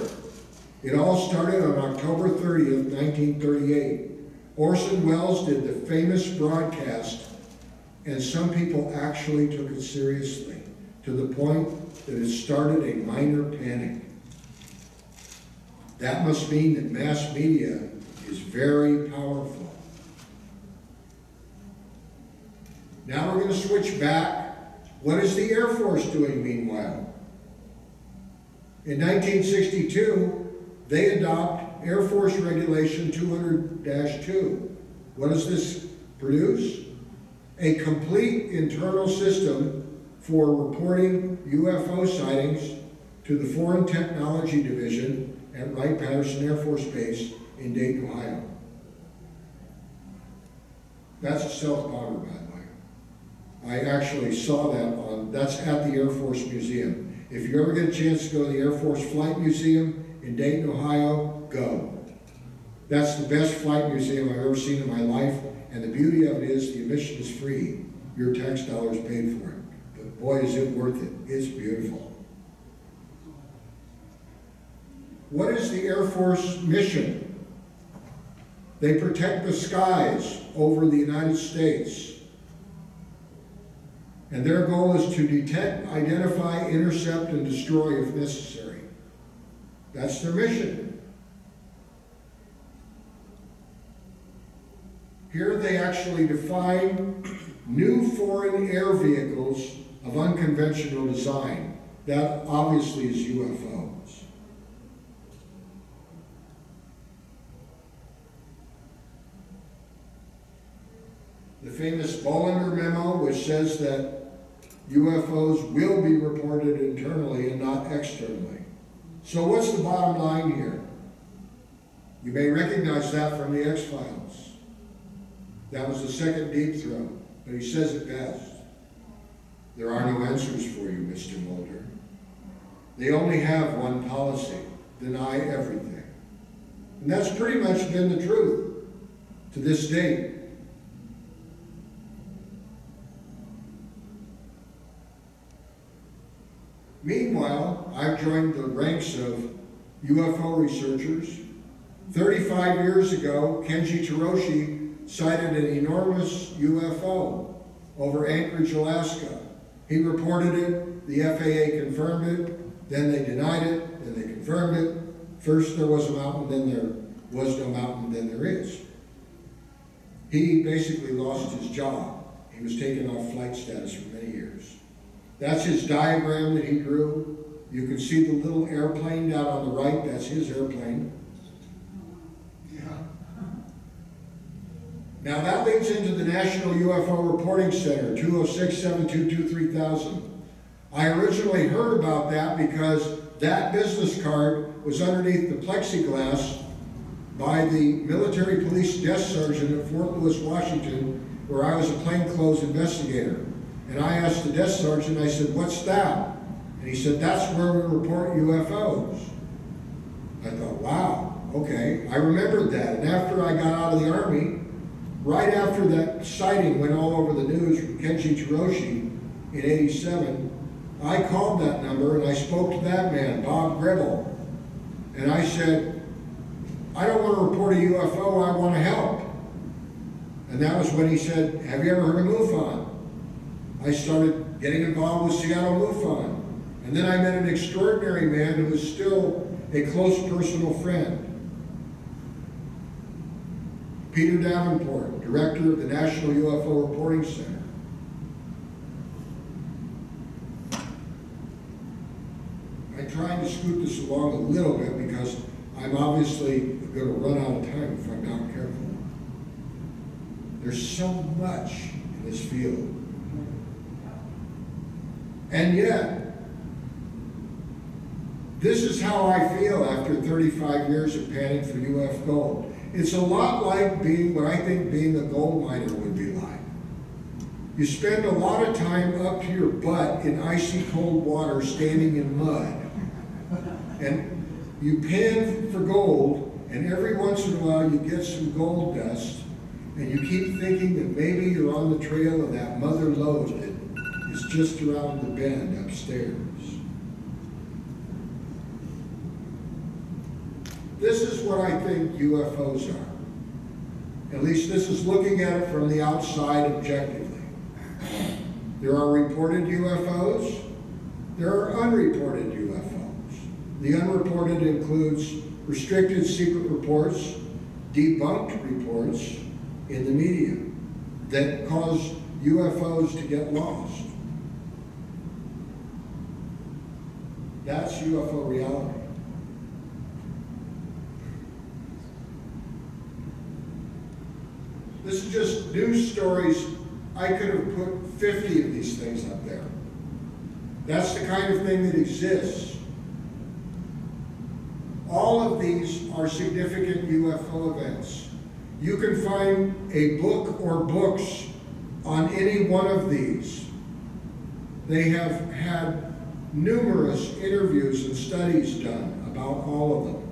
It all started on October 30th, 1938. Orson Welles did the famous broadcast, and some people actually took it seriously to the point that it started a minor panic. That must mean that mass media is very powerful. Now we're going to switch back. What is the Air Force doing meanwhile? In 1962, they adopt Air Force Regulation 200-2. What does this produce? A complete internal system for reporting UFO sightings to the Foreign Technology Division at Wright-Patterson Air Force Base in Dayton, Ohio. That's a self-bomber, by the way. I actually saw that on, that's at the Air Force Museum. If you ever get a chance to go to the Air Force Flight Museum in Dayton, Ohio, go. That's the best flight museum I've ever seen in my life, and the beauty of it is the admission is free. Your tax dollars paid for it. But boy, is it worth it. It's beautiful. What is the Air Force mission? They protect the skies over the United States. And their goal is to detect, identify, intercept, and destroy if necessary. That's their mission. Here they actually define new foreign air vehicles of unconventional design. That obviously is UFOs. The famous Bolender memo, which says that UFOs will be reported internally and not externally. So what's the bottom line here? You may recognize that from the X-Files. That was the second deep throat, but he says it best. There are no answers for you, Mr. Mulder. They only have one policy, deny everything. And that's pretty much been the truth to this date. Meanwhile, I've joined the ranks of UFO researchers. 35 years ago, Kenji Terauchi sighted an enormous UFO over Anchorage, Alaska. He reported it, the FAA confirmed it, then they denied it, then they confirmed it. First there was a mountain, then there was no mountain, then there is. He basically lost his job. He was taken off flight status for many years. That's his diagram that he drew. You can see the little airplane down on the right, that's his airplane. Yeah. Now that leads into the National UFO Reporting Center, 206-722-3000. I originally heard about that because that business card was underneath the plexiglass by the military police desk sergeant at Fort Lewis, Washington, where I was a plainclothes investigator. And I asked the desk sergeant, I said, what's that? And he said, that's where we report UFOs. I thought, wow, okay. I remembered that. And after I got out of the Army, Right after that sighting went all over the news from Kenji Terauchi in 87, I called that number and I spoke to that man, Bob Gribble. And I said, I don't want to report a UFO, I want to help. And that was when he said, have you ever heard of MUFON? I started getting involved with Seattle MUFON. And then I met an extraordinary man who was still a close personal friend. Peter Davenport, Director of the National UFO Reporting Center. I'm trying to scoot this along a little bit because I'm obviously going to run out of time if I'm not careful. There's so much in this field. And yet, this is how I feel after 35 years of panning for UF Gold. It's a lot like being what I think being a gold miner would be like. You spend a lot of time up to your butt in icy cold water standing in mud. And you pan for gold, and every once in a while you get some gold dust, and you keep thinking that maybe you're on the trail of that mother lode that is just around the bend upstairs. This is what I think UFOs are. At least this is looking at it from the outside objectively. There are reported UFOs. There are unreported UFOs. The unreported includes restricted secret reports, debunked reports in the media that cause UFOs to get lost. That's UFO reality. This is just news stories. I could have put 50 of these things up there. That's the kind of thing that exists. All of these are significant UFO events. You can find a book or books on any one of these. They have had numerous interviews and studies done about all of them.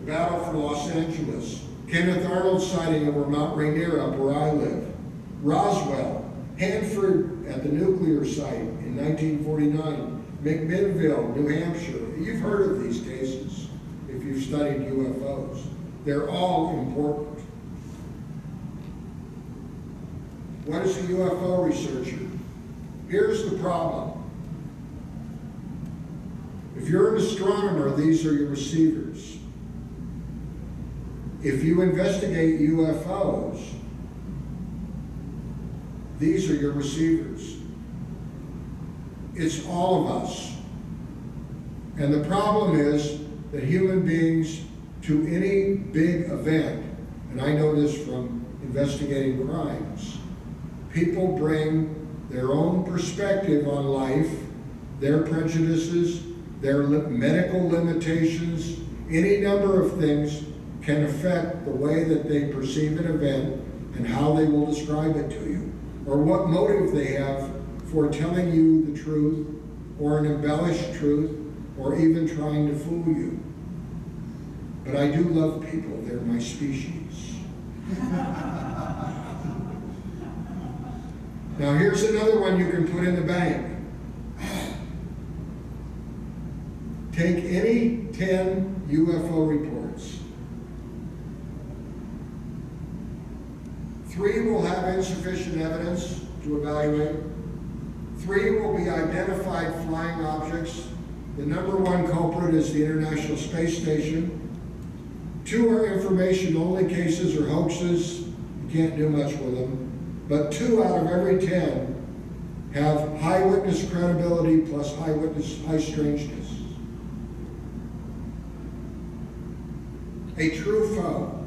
The Battle for Los Angeles, Kenneth Arnold sighting over Mount Rainier up where I live, Roswell, Hanford at the nuclear site in 1949, McMinnville, New Hampshire. You've heard of these cases if you've studied UFOs. They're all important. What is a UFO researcher? Here's the problem. If you're an astronomer, these are your receivers. If you investigate UFOs, these are your receivers. It's all of us. And the problem is that human beings, to any big event, and I know this from investigating crimes, people bring their own perspective on life, their prejudices, their medical limitations, any number of things can affect the way that they perceive an event and how they will describe it to you, or what motive they have for telling you the truth, or an embellished truth, or even trying to fool you. But I do love people, they're my species. Now, here's another one you can put in the bank. Take any 10 UFO reports. Three will have insufficient evidence to evaluate. Three will be identified flying objects. The number one culprit is the International Space Station. Two are information only cases or hoaxes. You can't do much with them. But two out of every 10 have high witness credibility plus high witness, high strangeness. A true foe,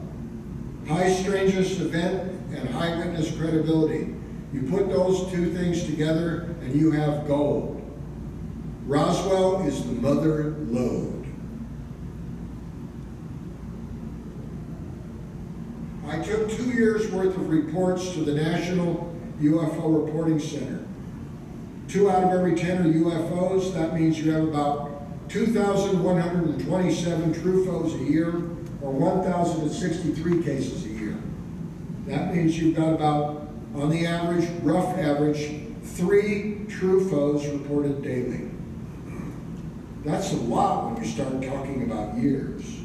high strangeness event and high witness credibility. You put those two things together and you have gold. Roswell is the mother lode. I took two years' worth of reports to the National UFO Reporting Center. Two out of every 10 are UFOs. That means you have about 2,127 true foes a year, or 1,063 cases a year. That means you've got about, on the average, rough average, three true foes reported daily. That's a lot when you start talking about years.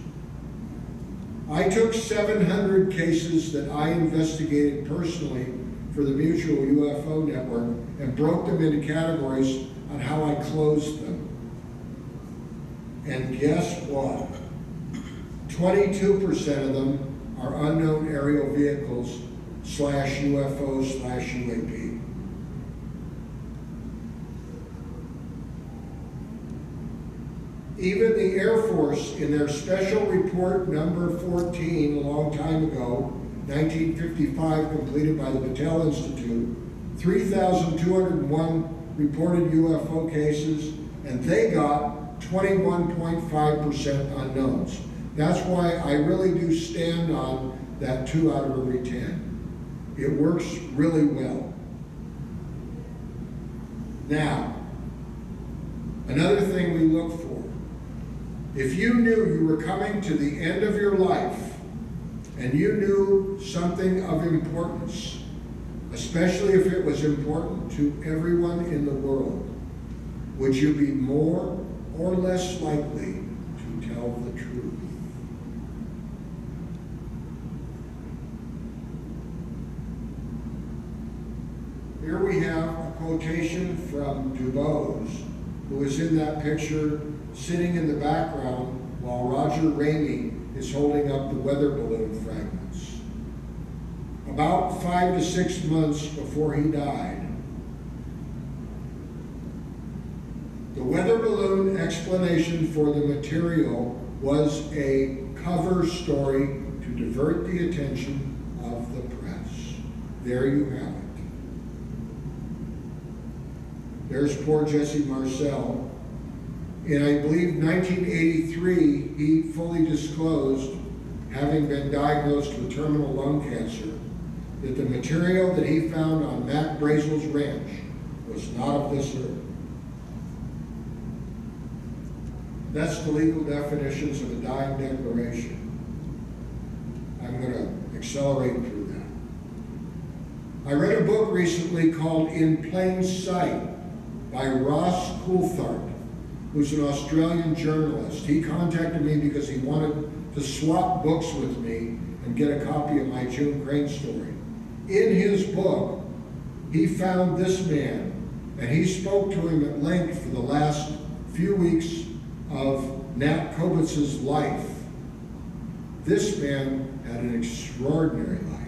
I took 700 cases that I investigated personally for the Mutual UFO Network and broke them into categories on how I closed them. And guess what? 22% of them are unknown aerial vehicles slash UFO slash UAP. Even the Air Force, in their special report number 14, a long time ago, 1955, completed by the Battelle Institute, 3,201 reported UFO cases, and they got 21.5% unknowns. That's why I really do stand on that two out of every 10. It works really well. Now, another thing we look for. If you knew you were coming to the end of your life and you knew something of importance, especially if it was important to everyone in the world, would you be more or less likely to tell the truth? Here we have a quotation from DuBose, who is in that picture sitting in the background while Roger Ramey is holding up the weather balloon fragments. About five to six months before he died, the weather balloon explanation for the material was a cover story to divert the attention of the press. There you have it. There's poor Jesse Marcel. In, I believe, 1983, he fully disclosed, having been diagnosed with terminal lung cancer, that the material that he found on Mac Brazel's ranch was not of this earth. That's the legal definitions of a dying declaration. I'm going to accelerate through that. I read a book recently called In Plain Sight by Ross Coulthart, who's an Australian journalist. He contacted me because he wanted to swap books with me and get a copy of my June Crane story. In his book, he found this man, and he spoke to him at length for the last few weeks of Nat Kobitz's life. This man had an extraordinary life.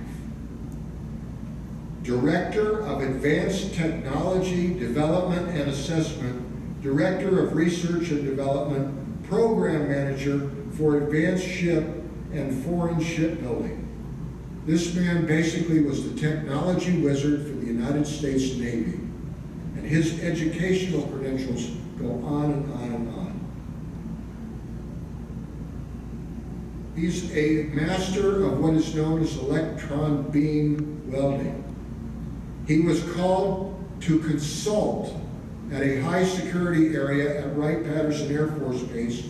Director of Advanced Technology Development and Assessment, Director of Research and Development, Program Manager for Advanced Ship and Foreign Shipbuilding. This man basically was the technology wizard for the United States Navy, and his educational credentials go on and on and on. He's a master of what is known as electron beam welding. He was called to consult at a high security area at Wright-Patterson Air Force Base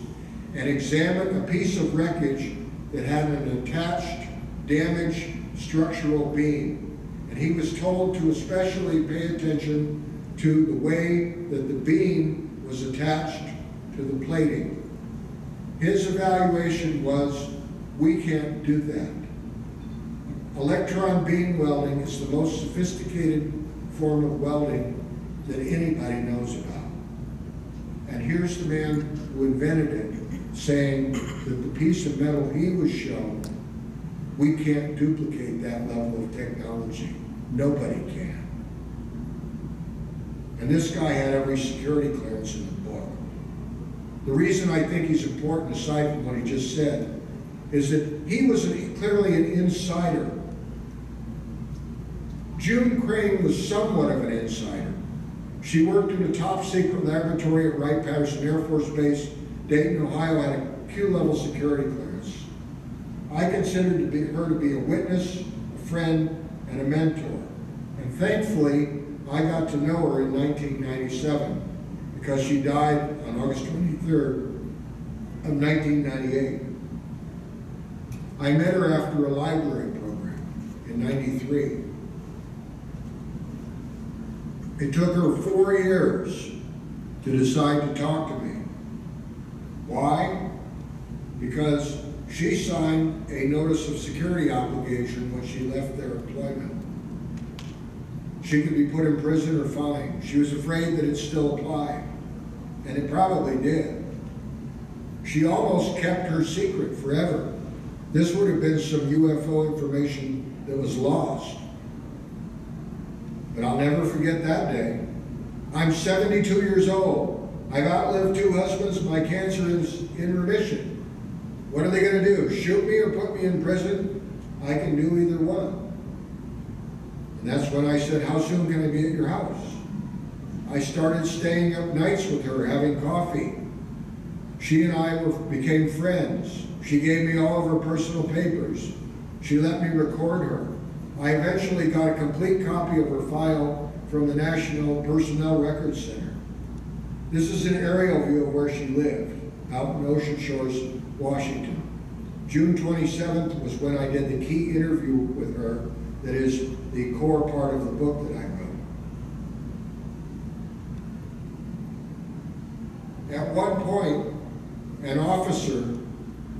and examined a piece of wreckage that had an attached damaged structural beam. And he was told to especially pay attention to the way that the beam was attached to the plating. His evaluation was, we can't do that. Electron beam welding is the most sophisticated form of welding that anybody knows about. And here's the man who invented it, saying that the piece of metal he was shown, we can't duplicate that level of technology. Nobody can. And this guy had every security clearance in the book. The reason I think he's important, aside from what he just said, is that he was an, clearly an insider. June Crane was somewhat of an insider. She worked in a top secret laboratory at Wright-Patterson Air Force Base. Dayton, Ohio at a Q-level security clearance. I considered to be, her to be a witness, a friend, and a mentor. And thankfully, I got to know her in 1997 because she died on August 23rd of 1998. I met her after a library program in 93. It took her four years to decide to talk to me. Why? Because she signed a notice of security obligation when she left their employment. She could be put in prison or fined. She was afraid that it still applied, and it probably did. She almost kept her secret forever. This would have been some UFO information that was lost. But I'll never forget that day. I'm 72 years old. I've outlived two husbands. My cancer is in remission. What are they going to do? Shoot me or put me in prison? I can do either one. And that's when I said, How soon can I be at your house? I started staying up nights with her, having coffee. She and I were, became friends. She gave me all of her personal papers. She let me record her. I eventually got a complete copy of her file from the National Personnel Records Center. This is an aerial view of where she lived, out in Ocean Shores, Washington. June 27th was when I did the key interview with her that is the core part of the book that I wrote. At one point, an officer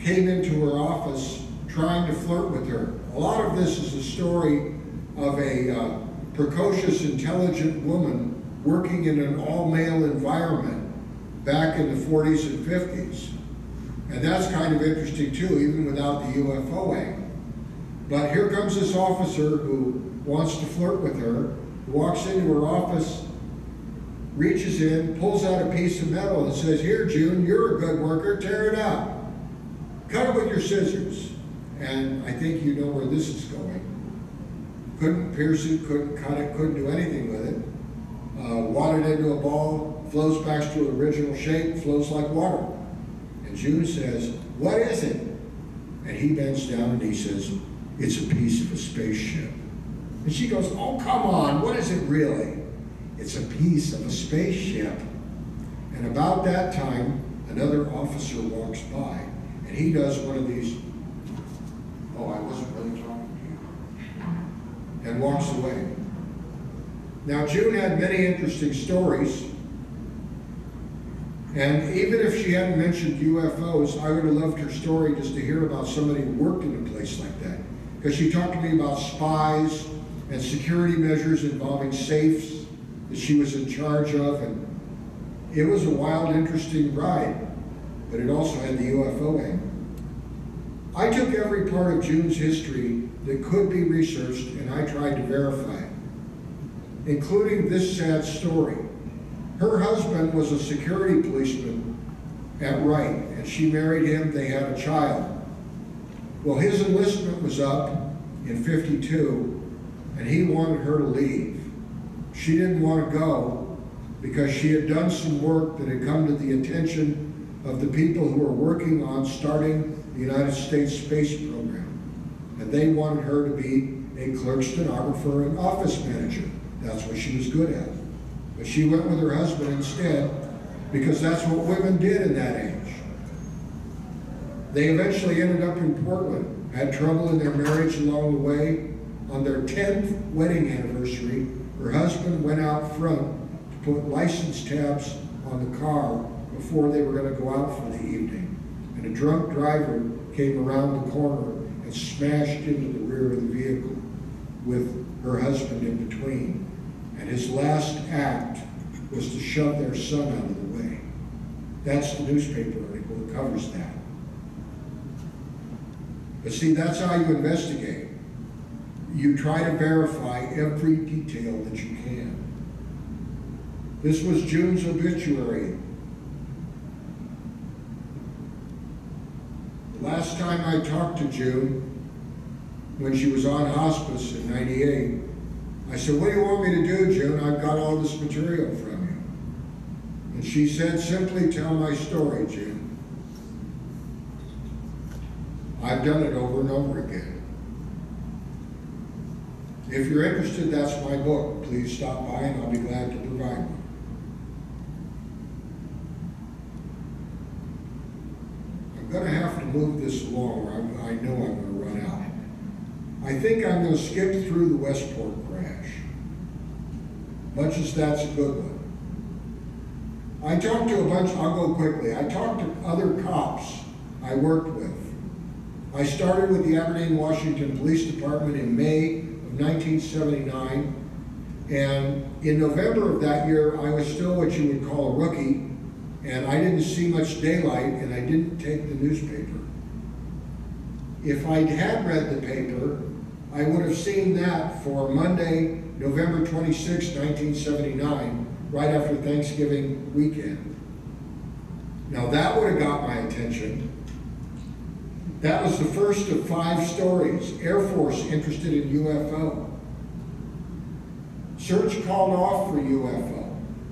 came into her office trying to flirt with her. A lot of this is a story of a uh, precocious, intelligent woman working in an all-male environment back in the 40s and 50s. And that's kind of interesting too, even without the UFO angle. But here comes this officer who wants to flirt with her, walks into her office, reaches in, pulls out a piece of metal and says, Here, June, you're a good worker, tear it out. Cut it with your scissors. And I think you know where this is going. Couldn't pierce it, couldn't cut it, couldn't do anything with it. Uh, watered into a ball, flows back to its original shape, flows like water. And June says, What is it? And he bends down and he says, It's a piece of a spaceship. And she goes, Oh, come on, what is it really? It's a piece of a spaceship. And about that time, another officer walks by and he does one of these, oh, I wasn't really talking to you, and walks away. Now, June had many interesting stories. And even if she hadn't mentioned UFOs, I would have loved her story just to hear about somebody who worked in a place like that. Because she talked to me about spies and security measures involving safes that she was in charge of. And it was a wild, interesting ride, but it also had the UFO angle. I took every part of June's history that could be researched and I tried to verify it, including this sad story. Her husband was a security policeman at Wright, and she married him. They had a child. Well, his enlistment was up in 52, and he wanted her to leave. She didn't want to go because she had done some work that had come to the attention of the people who were working on starting the United States space program. And they wanted her to be a clerk stenographer and office manager. That's what she was good at. But she went with her husband instead because that's what women did in that age. They eventually ended up in Portland, had trouble in their marriage along the way. On their 10th wedding anniversary, her husband went out front to put license tabs on the car before they were going to go out for the evening. And a drunk driver came around the corner and smashed into the rear of the vehicle with her husband in between. And his last act was to shove their son out of the way. That's the newspaper article that covers that. But see, that's how you investigate. You try to verify every detail that you can. This was June's obituary. Last time I talked to June, when she was on hospice in 98, I said, What do you want me to do, June? I've got all this material from you. And she said, Simply tell my story, June. I've done it over and over again. If you're interested, that's my book. Please stop by and I'll be glad to provide one. I'm going to have to move this along, or I'm, I know I'm going to run out. I think I'm going to skip through the Westport crash, much as that's a good one. I talked to a bunch, I'll go quickly. I talked to other cops I worked with. I started with the Aberdeen, Washington Police Department in May of 1979. And in November of that year, I was still what you would call a rookie, and I didn't see much daylight, and I didn't take the newspaper. If I had read the paper, I would have seen that for Monday, November 26, 1979, right after Thanksgiving weekend. Now that would have got my attention. That was the first of five stories. Air Force interested in UFO. Search called off for UFO.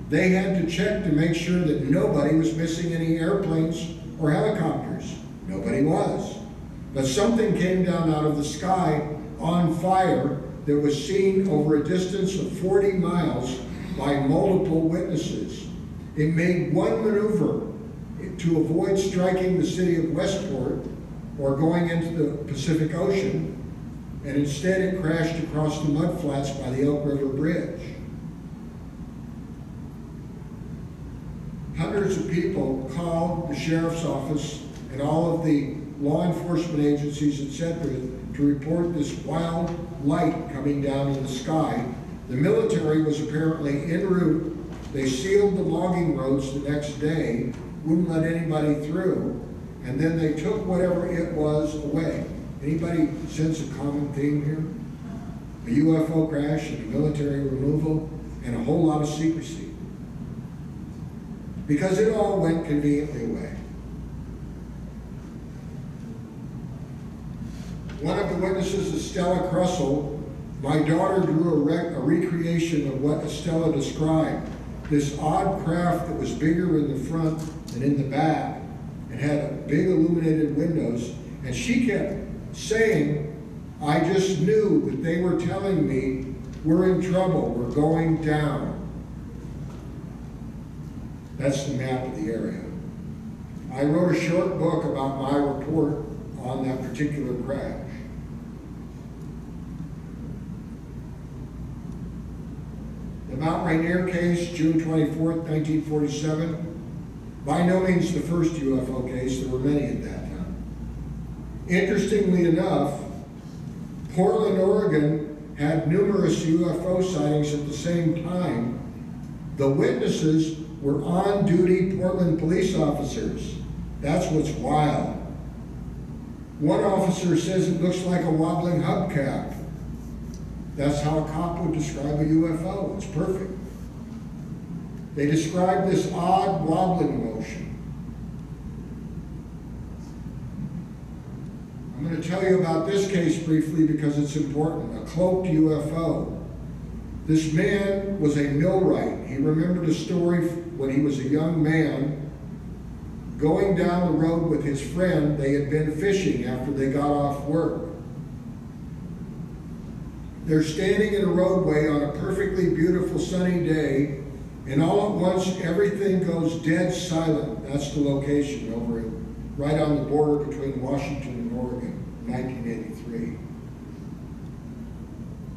They had to check to make sure that nobody was missing any airplanes or helicopters. Nobody was. But something came down out of the sky on fire that was seen over a distance of 40 miles by multiple witnesses. It made one maneuver to avoid striking the city of Westport or going into the Pacific Ocean, and instead it crashed across the mudflats by the Elk River Bridge. Hundreds of people called the sheriff's office and all of the law enforcement agencies, etc., to report this wild light coming down in the sky. The military was apparently en route. They sealed the logging roads the next day, wouldn't let anybody through, and then they took whatever it was away. Anybody sense a common theme here? A UFO crash and a military removal and a whole lot of secrecy. Because it all went conveniently away. One of the witnesses, Estella Crussell, my daughter drew a, rec- a recreation of what Estella described. This odd craft that was bigger in the front than in the back. It had big illuminated windows. And she kept saying, I just knew that they were telling me, we're in trouble, we're going down. That's the map of the area. I wrote a short book about my report on that particular crash. The Mount Rainier case, June 24th, 1947. By no means the first UFO case, there were many at that time. Interestingly enough, Portland, Oregon had numerous UFO sightings at the same time. The witnesses were on duty Portland police officers. That's what's wild. One officer says it looks like a wobbling hubcap. That's how a cop would describe a UFO. It's perfect. They describe this odd wobbling motion. I'm going to tell you about this case briefly because it's important. A cloaked UFO. This man was a millwright. He remembered a story when he was a young man going down the road with his friend. They had been fishing after they got off work. They're standing in a roadway on a perfectly beautiful sunny day, and all at once everything goes dead silent. That's the location over in, right on the border between Washington and Oregon, 1983.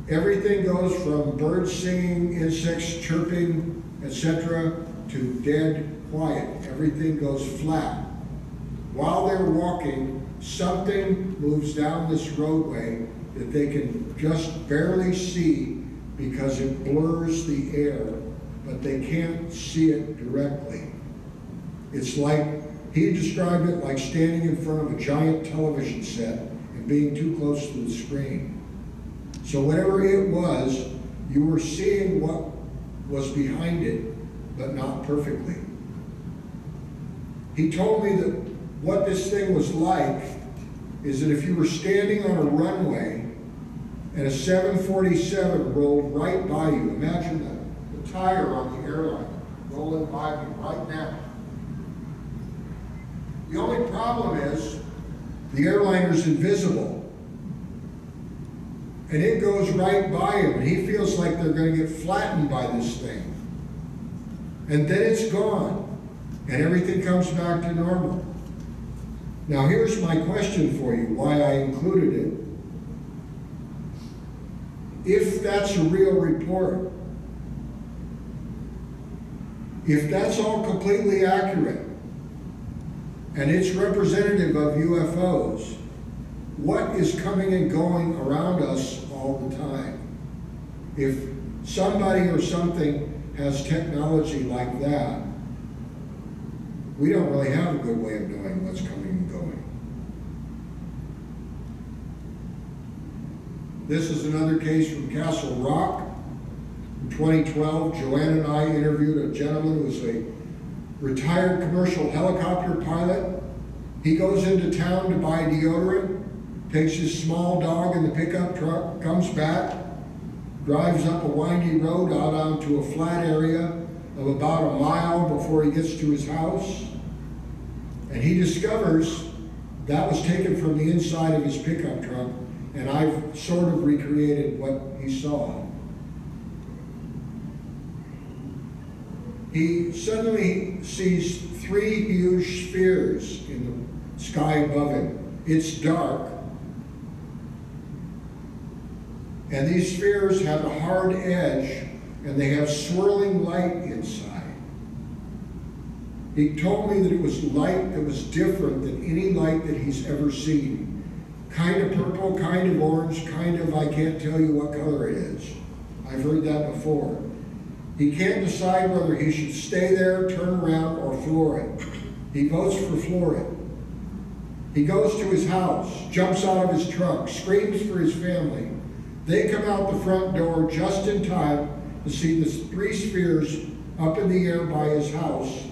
Everything goes from birds singing, insects chirping, etc., to dead quiet. Everything goes flat. While they're walking, something moves down this roadway that they can just barely see because it blurs the air, but they can't see it directly. It's like, he described it like standing in front of a giant television set and being too close to the screen. So whatever it was, you were seeing what was behind it, but not perfectly. He told me that what this thing was like is that if you were standing on a runway and a 747 rolled right by you, imagine the, the tire on the airline rolling by me right now. The only problem is the airliner's invisible. And it goes right by him, and he feels like they're going to get flattened by this thing. And then it's gone, and everything comes back to normal. Now, here's my question for you why I included it. If that's a real report, if that's all completely accurate, and it's representative of UFOs, what is coming and going around us all the time? If somebody or something has technology like that, we don't really have a good way of knowing what's coming and going. This is another case from Castle Rock. In 2012, Joanne and I interviewed a gentleman who was a retired commercial helicopter pilot. He goes into town to buy deodorant, takes his small dog in the pickup truck, comes back, drives up a windy road out onto a flat area of about a mile before he gets to his house. And he discovers that was taken from the inside of his pickup truck, and I've sort of recreated what he saw. He suddenly sees three huge spheres in the sky above him. It's dark, And these spheres have a hard edge and they have swirling light inside. He told me that it was light that was different than any light that he's ever seen. Kind of purple, kind of orange, kind of I can't tell you what color it is. I've heard that before. He can't decide whether he should stay there, turn around, or floor it. He votes for floor it. He goes to his house, jumps out of his truck, screams for his family. They come out the front door just in time to see the three spheres up in the air by his house,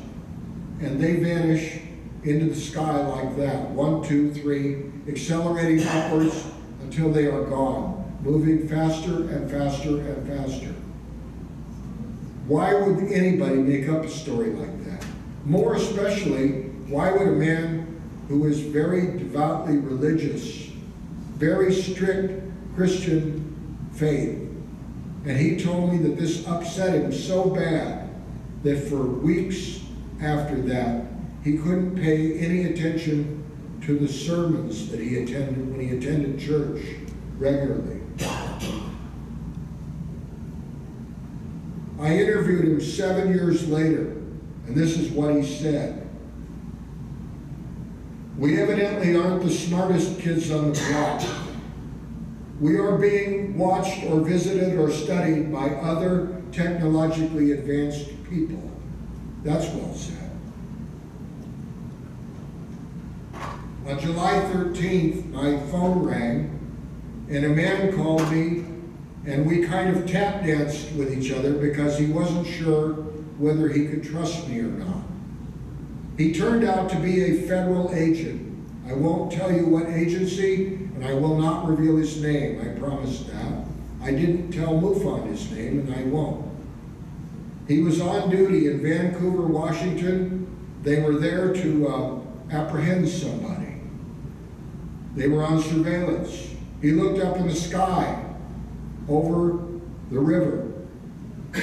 and they vanish into the sky like that. One, two, three, accelerating upwards until they are gone, moving faster and faster and faster. Why would anybody make up a story like that? More especially, why would a man who is very devoutly religious, very strict Christian faith. And he told me that this upset him so bad that for weeks after that, he couldn't pay any attention to the sermons that he attended when he attended church regularly. I interviewed him seven years later, and this is what he said. We evidently aren't the smartest kids on the block. We are being watched or visited or studied by other technologically advanced people. That's well said. On July 13th, my phone rang and a man called me and we kind of tap danced with each other because he wasn't sure whether he could trust me or not. He turned out to be a federal agent. I won't tell you what agency, and I will not reveal his name, I promise that. I didn't tell MUFON his name, and I won't. He was on duty in Vancouver, Washington. They were there to uh, apprehend somebody. They were on surveillance. He looked up in the sky over the river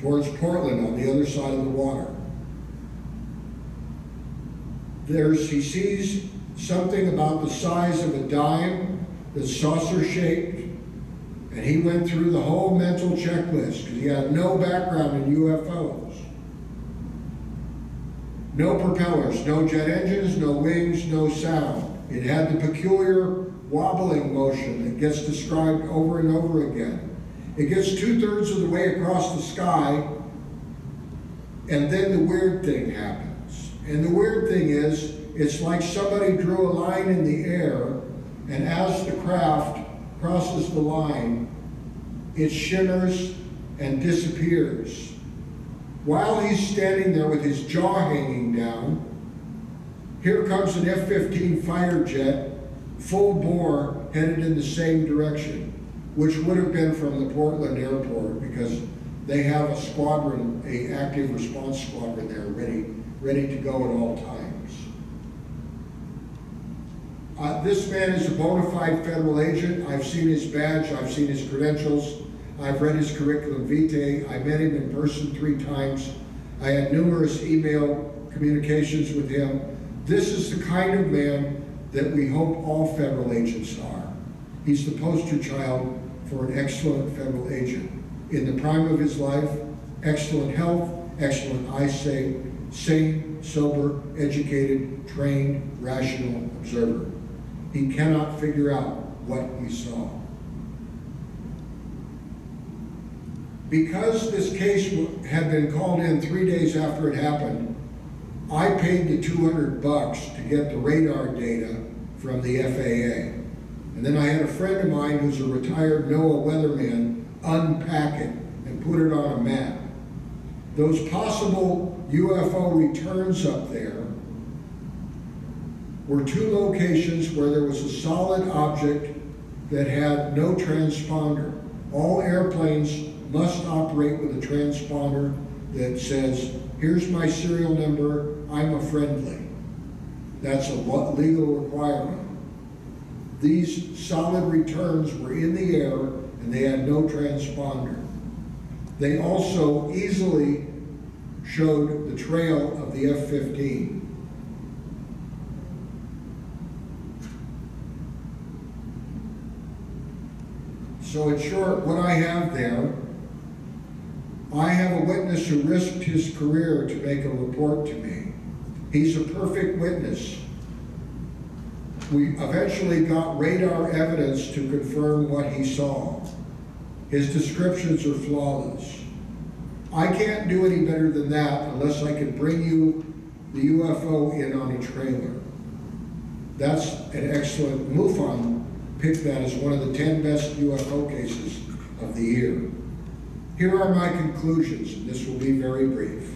towards Portland on the other side of the water. There's, he sees something about the size of a dime that's saucer shaped. And he went through the whole mental checklist because he had no background in UFOs. No propellers, no jet engines, no wings, no sound. It had the peculiar wobbling motion that gets described over and over again. It gets two thirds of the way across the sky, and then the weird thing happens. And the weird thing is, it's like somebody drew a line in the air, and as the craft crosses the line, it shimmers and disappears. While he's standing there with his jaw hanging down, here comes an F 15 fighter jet, full bore, headed in the same direction, which would have been from the Portland airport because they have a squadron, a active response squadron there ready, ready to go at all times. Uh, this man is a bona fide federal agent. I've seen his badge, I've seen his credentials, I've read his curriculum vitae. I met him in person three times. I had numerous email communications with him. This is the kind of man that we hope all federal agents are. He's the poster child for an excellent federal agent. In the prime of his life, excellent health, excellent eyesight, sane, sober, educated, trained, rational observer. He cannot figure out what he saw. Because this case had been called in three days after it happened, I paid the 200 bucks to get the radar data from the FAA. And then I had a friend of mine who's a retired NOAA weatherman unpack it and put it on a map. Those possible UFO returns up there were two locations where there was a solid object that had no transponder. All airplanes must operate with a transponder that says, here's my serial number, I'm a friendly. That's a legal requirement. These solid returns were in the air and they had no transponder. They also easily showed the trail of the F-15. So in short, what I have there, I have a witness who risked his career to make a report to me. He's a perfect witness. We eventually got radar evidence to confirm what he saw. His descriptions are flawless. I can't do any better than that unless I can bring you the UFO in on a trailer. That's an excellent, MUFON picked that as one of the 10 best UFO cases of the year. Here are my conclusions, and this will be very brief.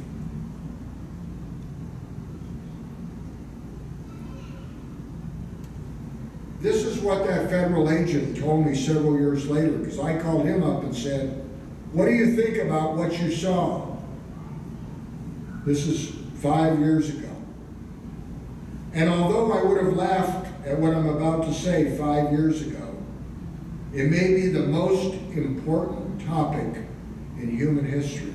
This is what that federal agent told me several years later, because I called him up and said, What do you think about what you saw? This is five years ago. And although I would have laughed at what I'm about to say five years ago, it may be the most important topic in human history.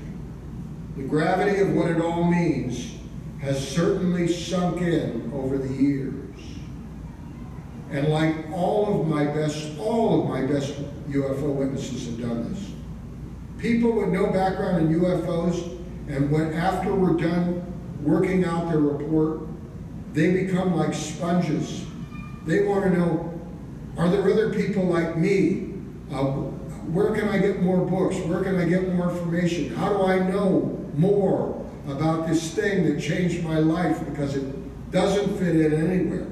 The gravity of what it all means has certainly sunk in over the years. And like all of my best, all of my best UFO witnesses have done this. People with no background in UFOs, and when after we're done working out their report, they become like sponges. They want to know, are there other people like me? Uh, where can I get more books? Where can I get more information? How do I know more about this thing that changed my life because it doesn't fit in anywhere?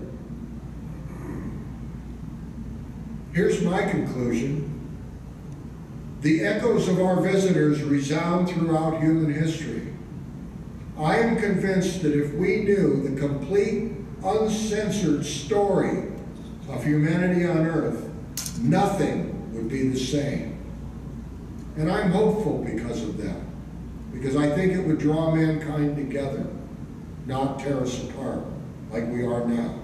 Here's my conclusion. The echoes of our visitors resound throughout human history. I am convinced that if we knew the complete, uncensored story of humanity on earth, nothing would be the same. And I'm hopeful because of that, because I think it would draw mankind together, not tear us apart like we are now.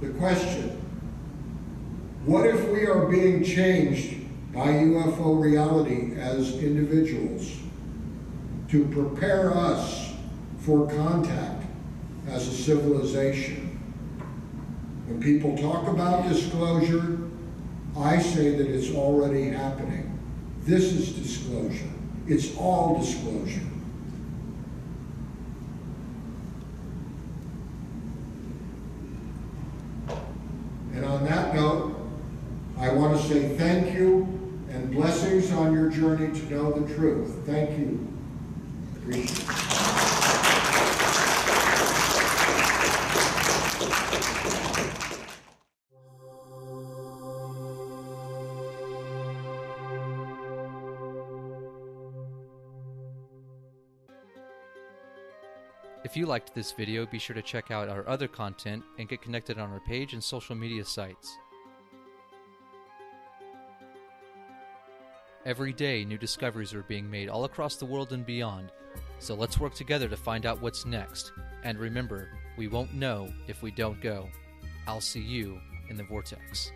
The question, what if we are being changed by UFO reality as individuals to prepare us for contact as a civilization? When people talk about disclosure, I say that it's already happening. This is disclosure. It's all disclosure. And on that note, I want to say thank you and blessings on your journey to know the truth. Thank you. Appreciate. If you liked this video, be sure to check out our other content and get connected on our page and social media sites. Every day, new discoveries are being made all across the world and beyond, so let's work together to find out what's next. And remember, we won't know if we don't go. I'll see you in the vortex.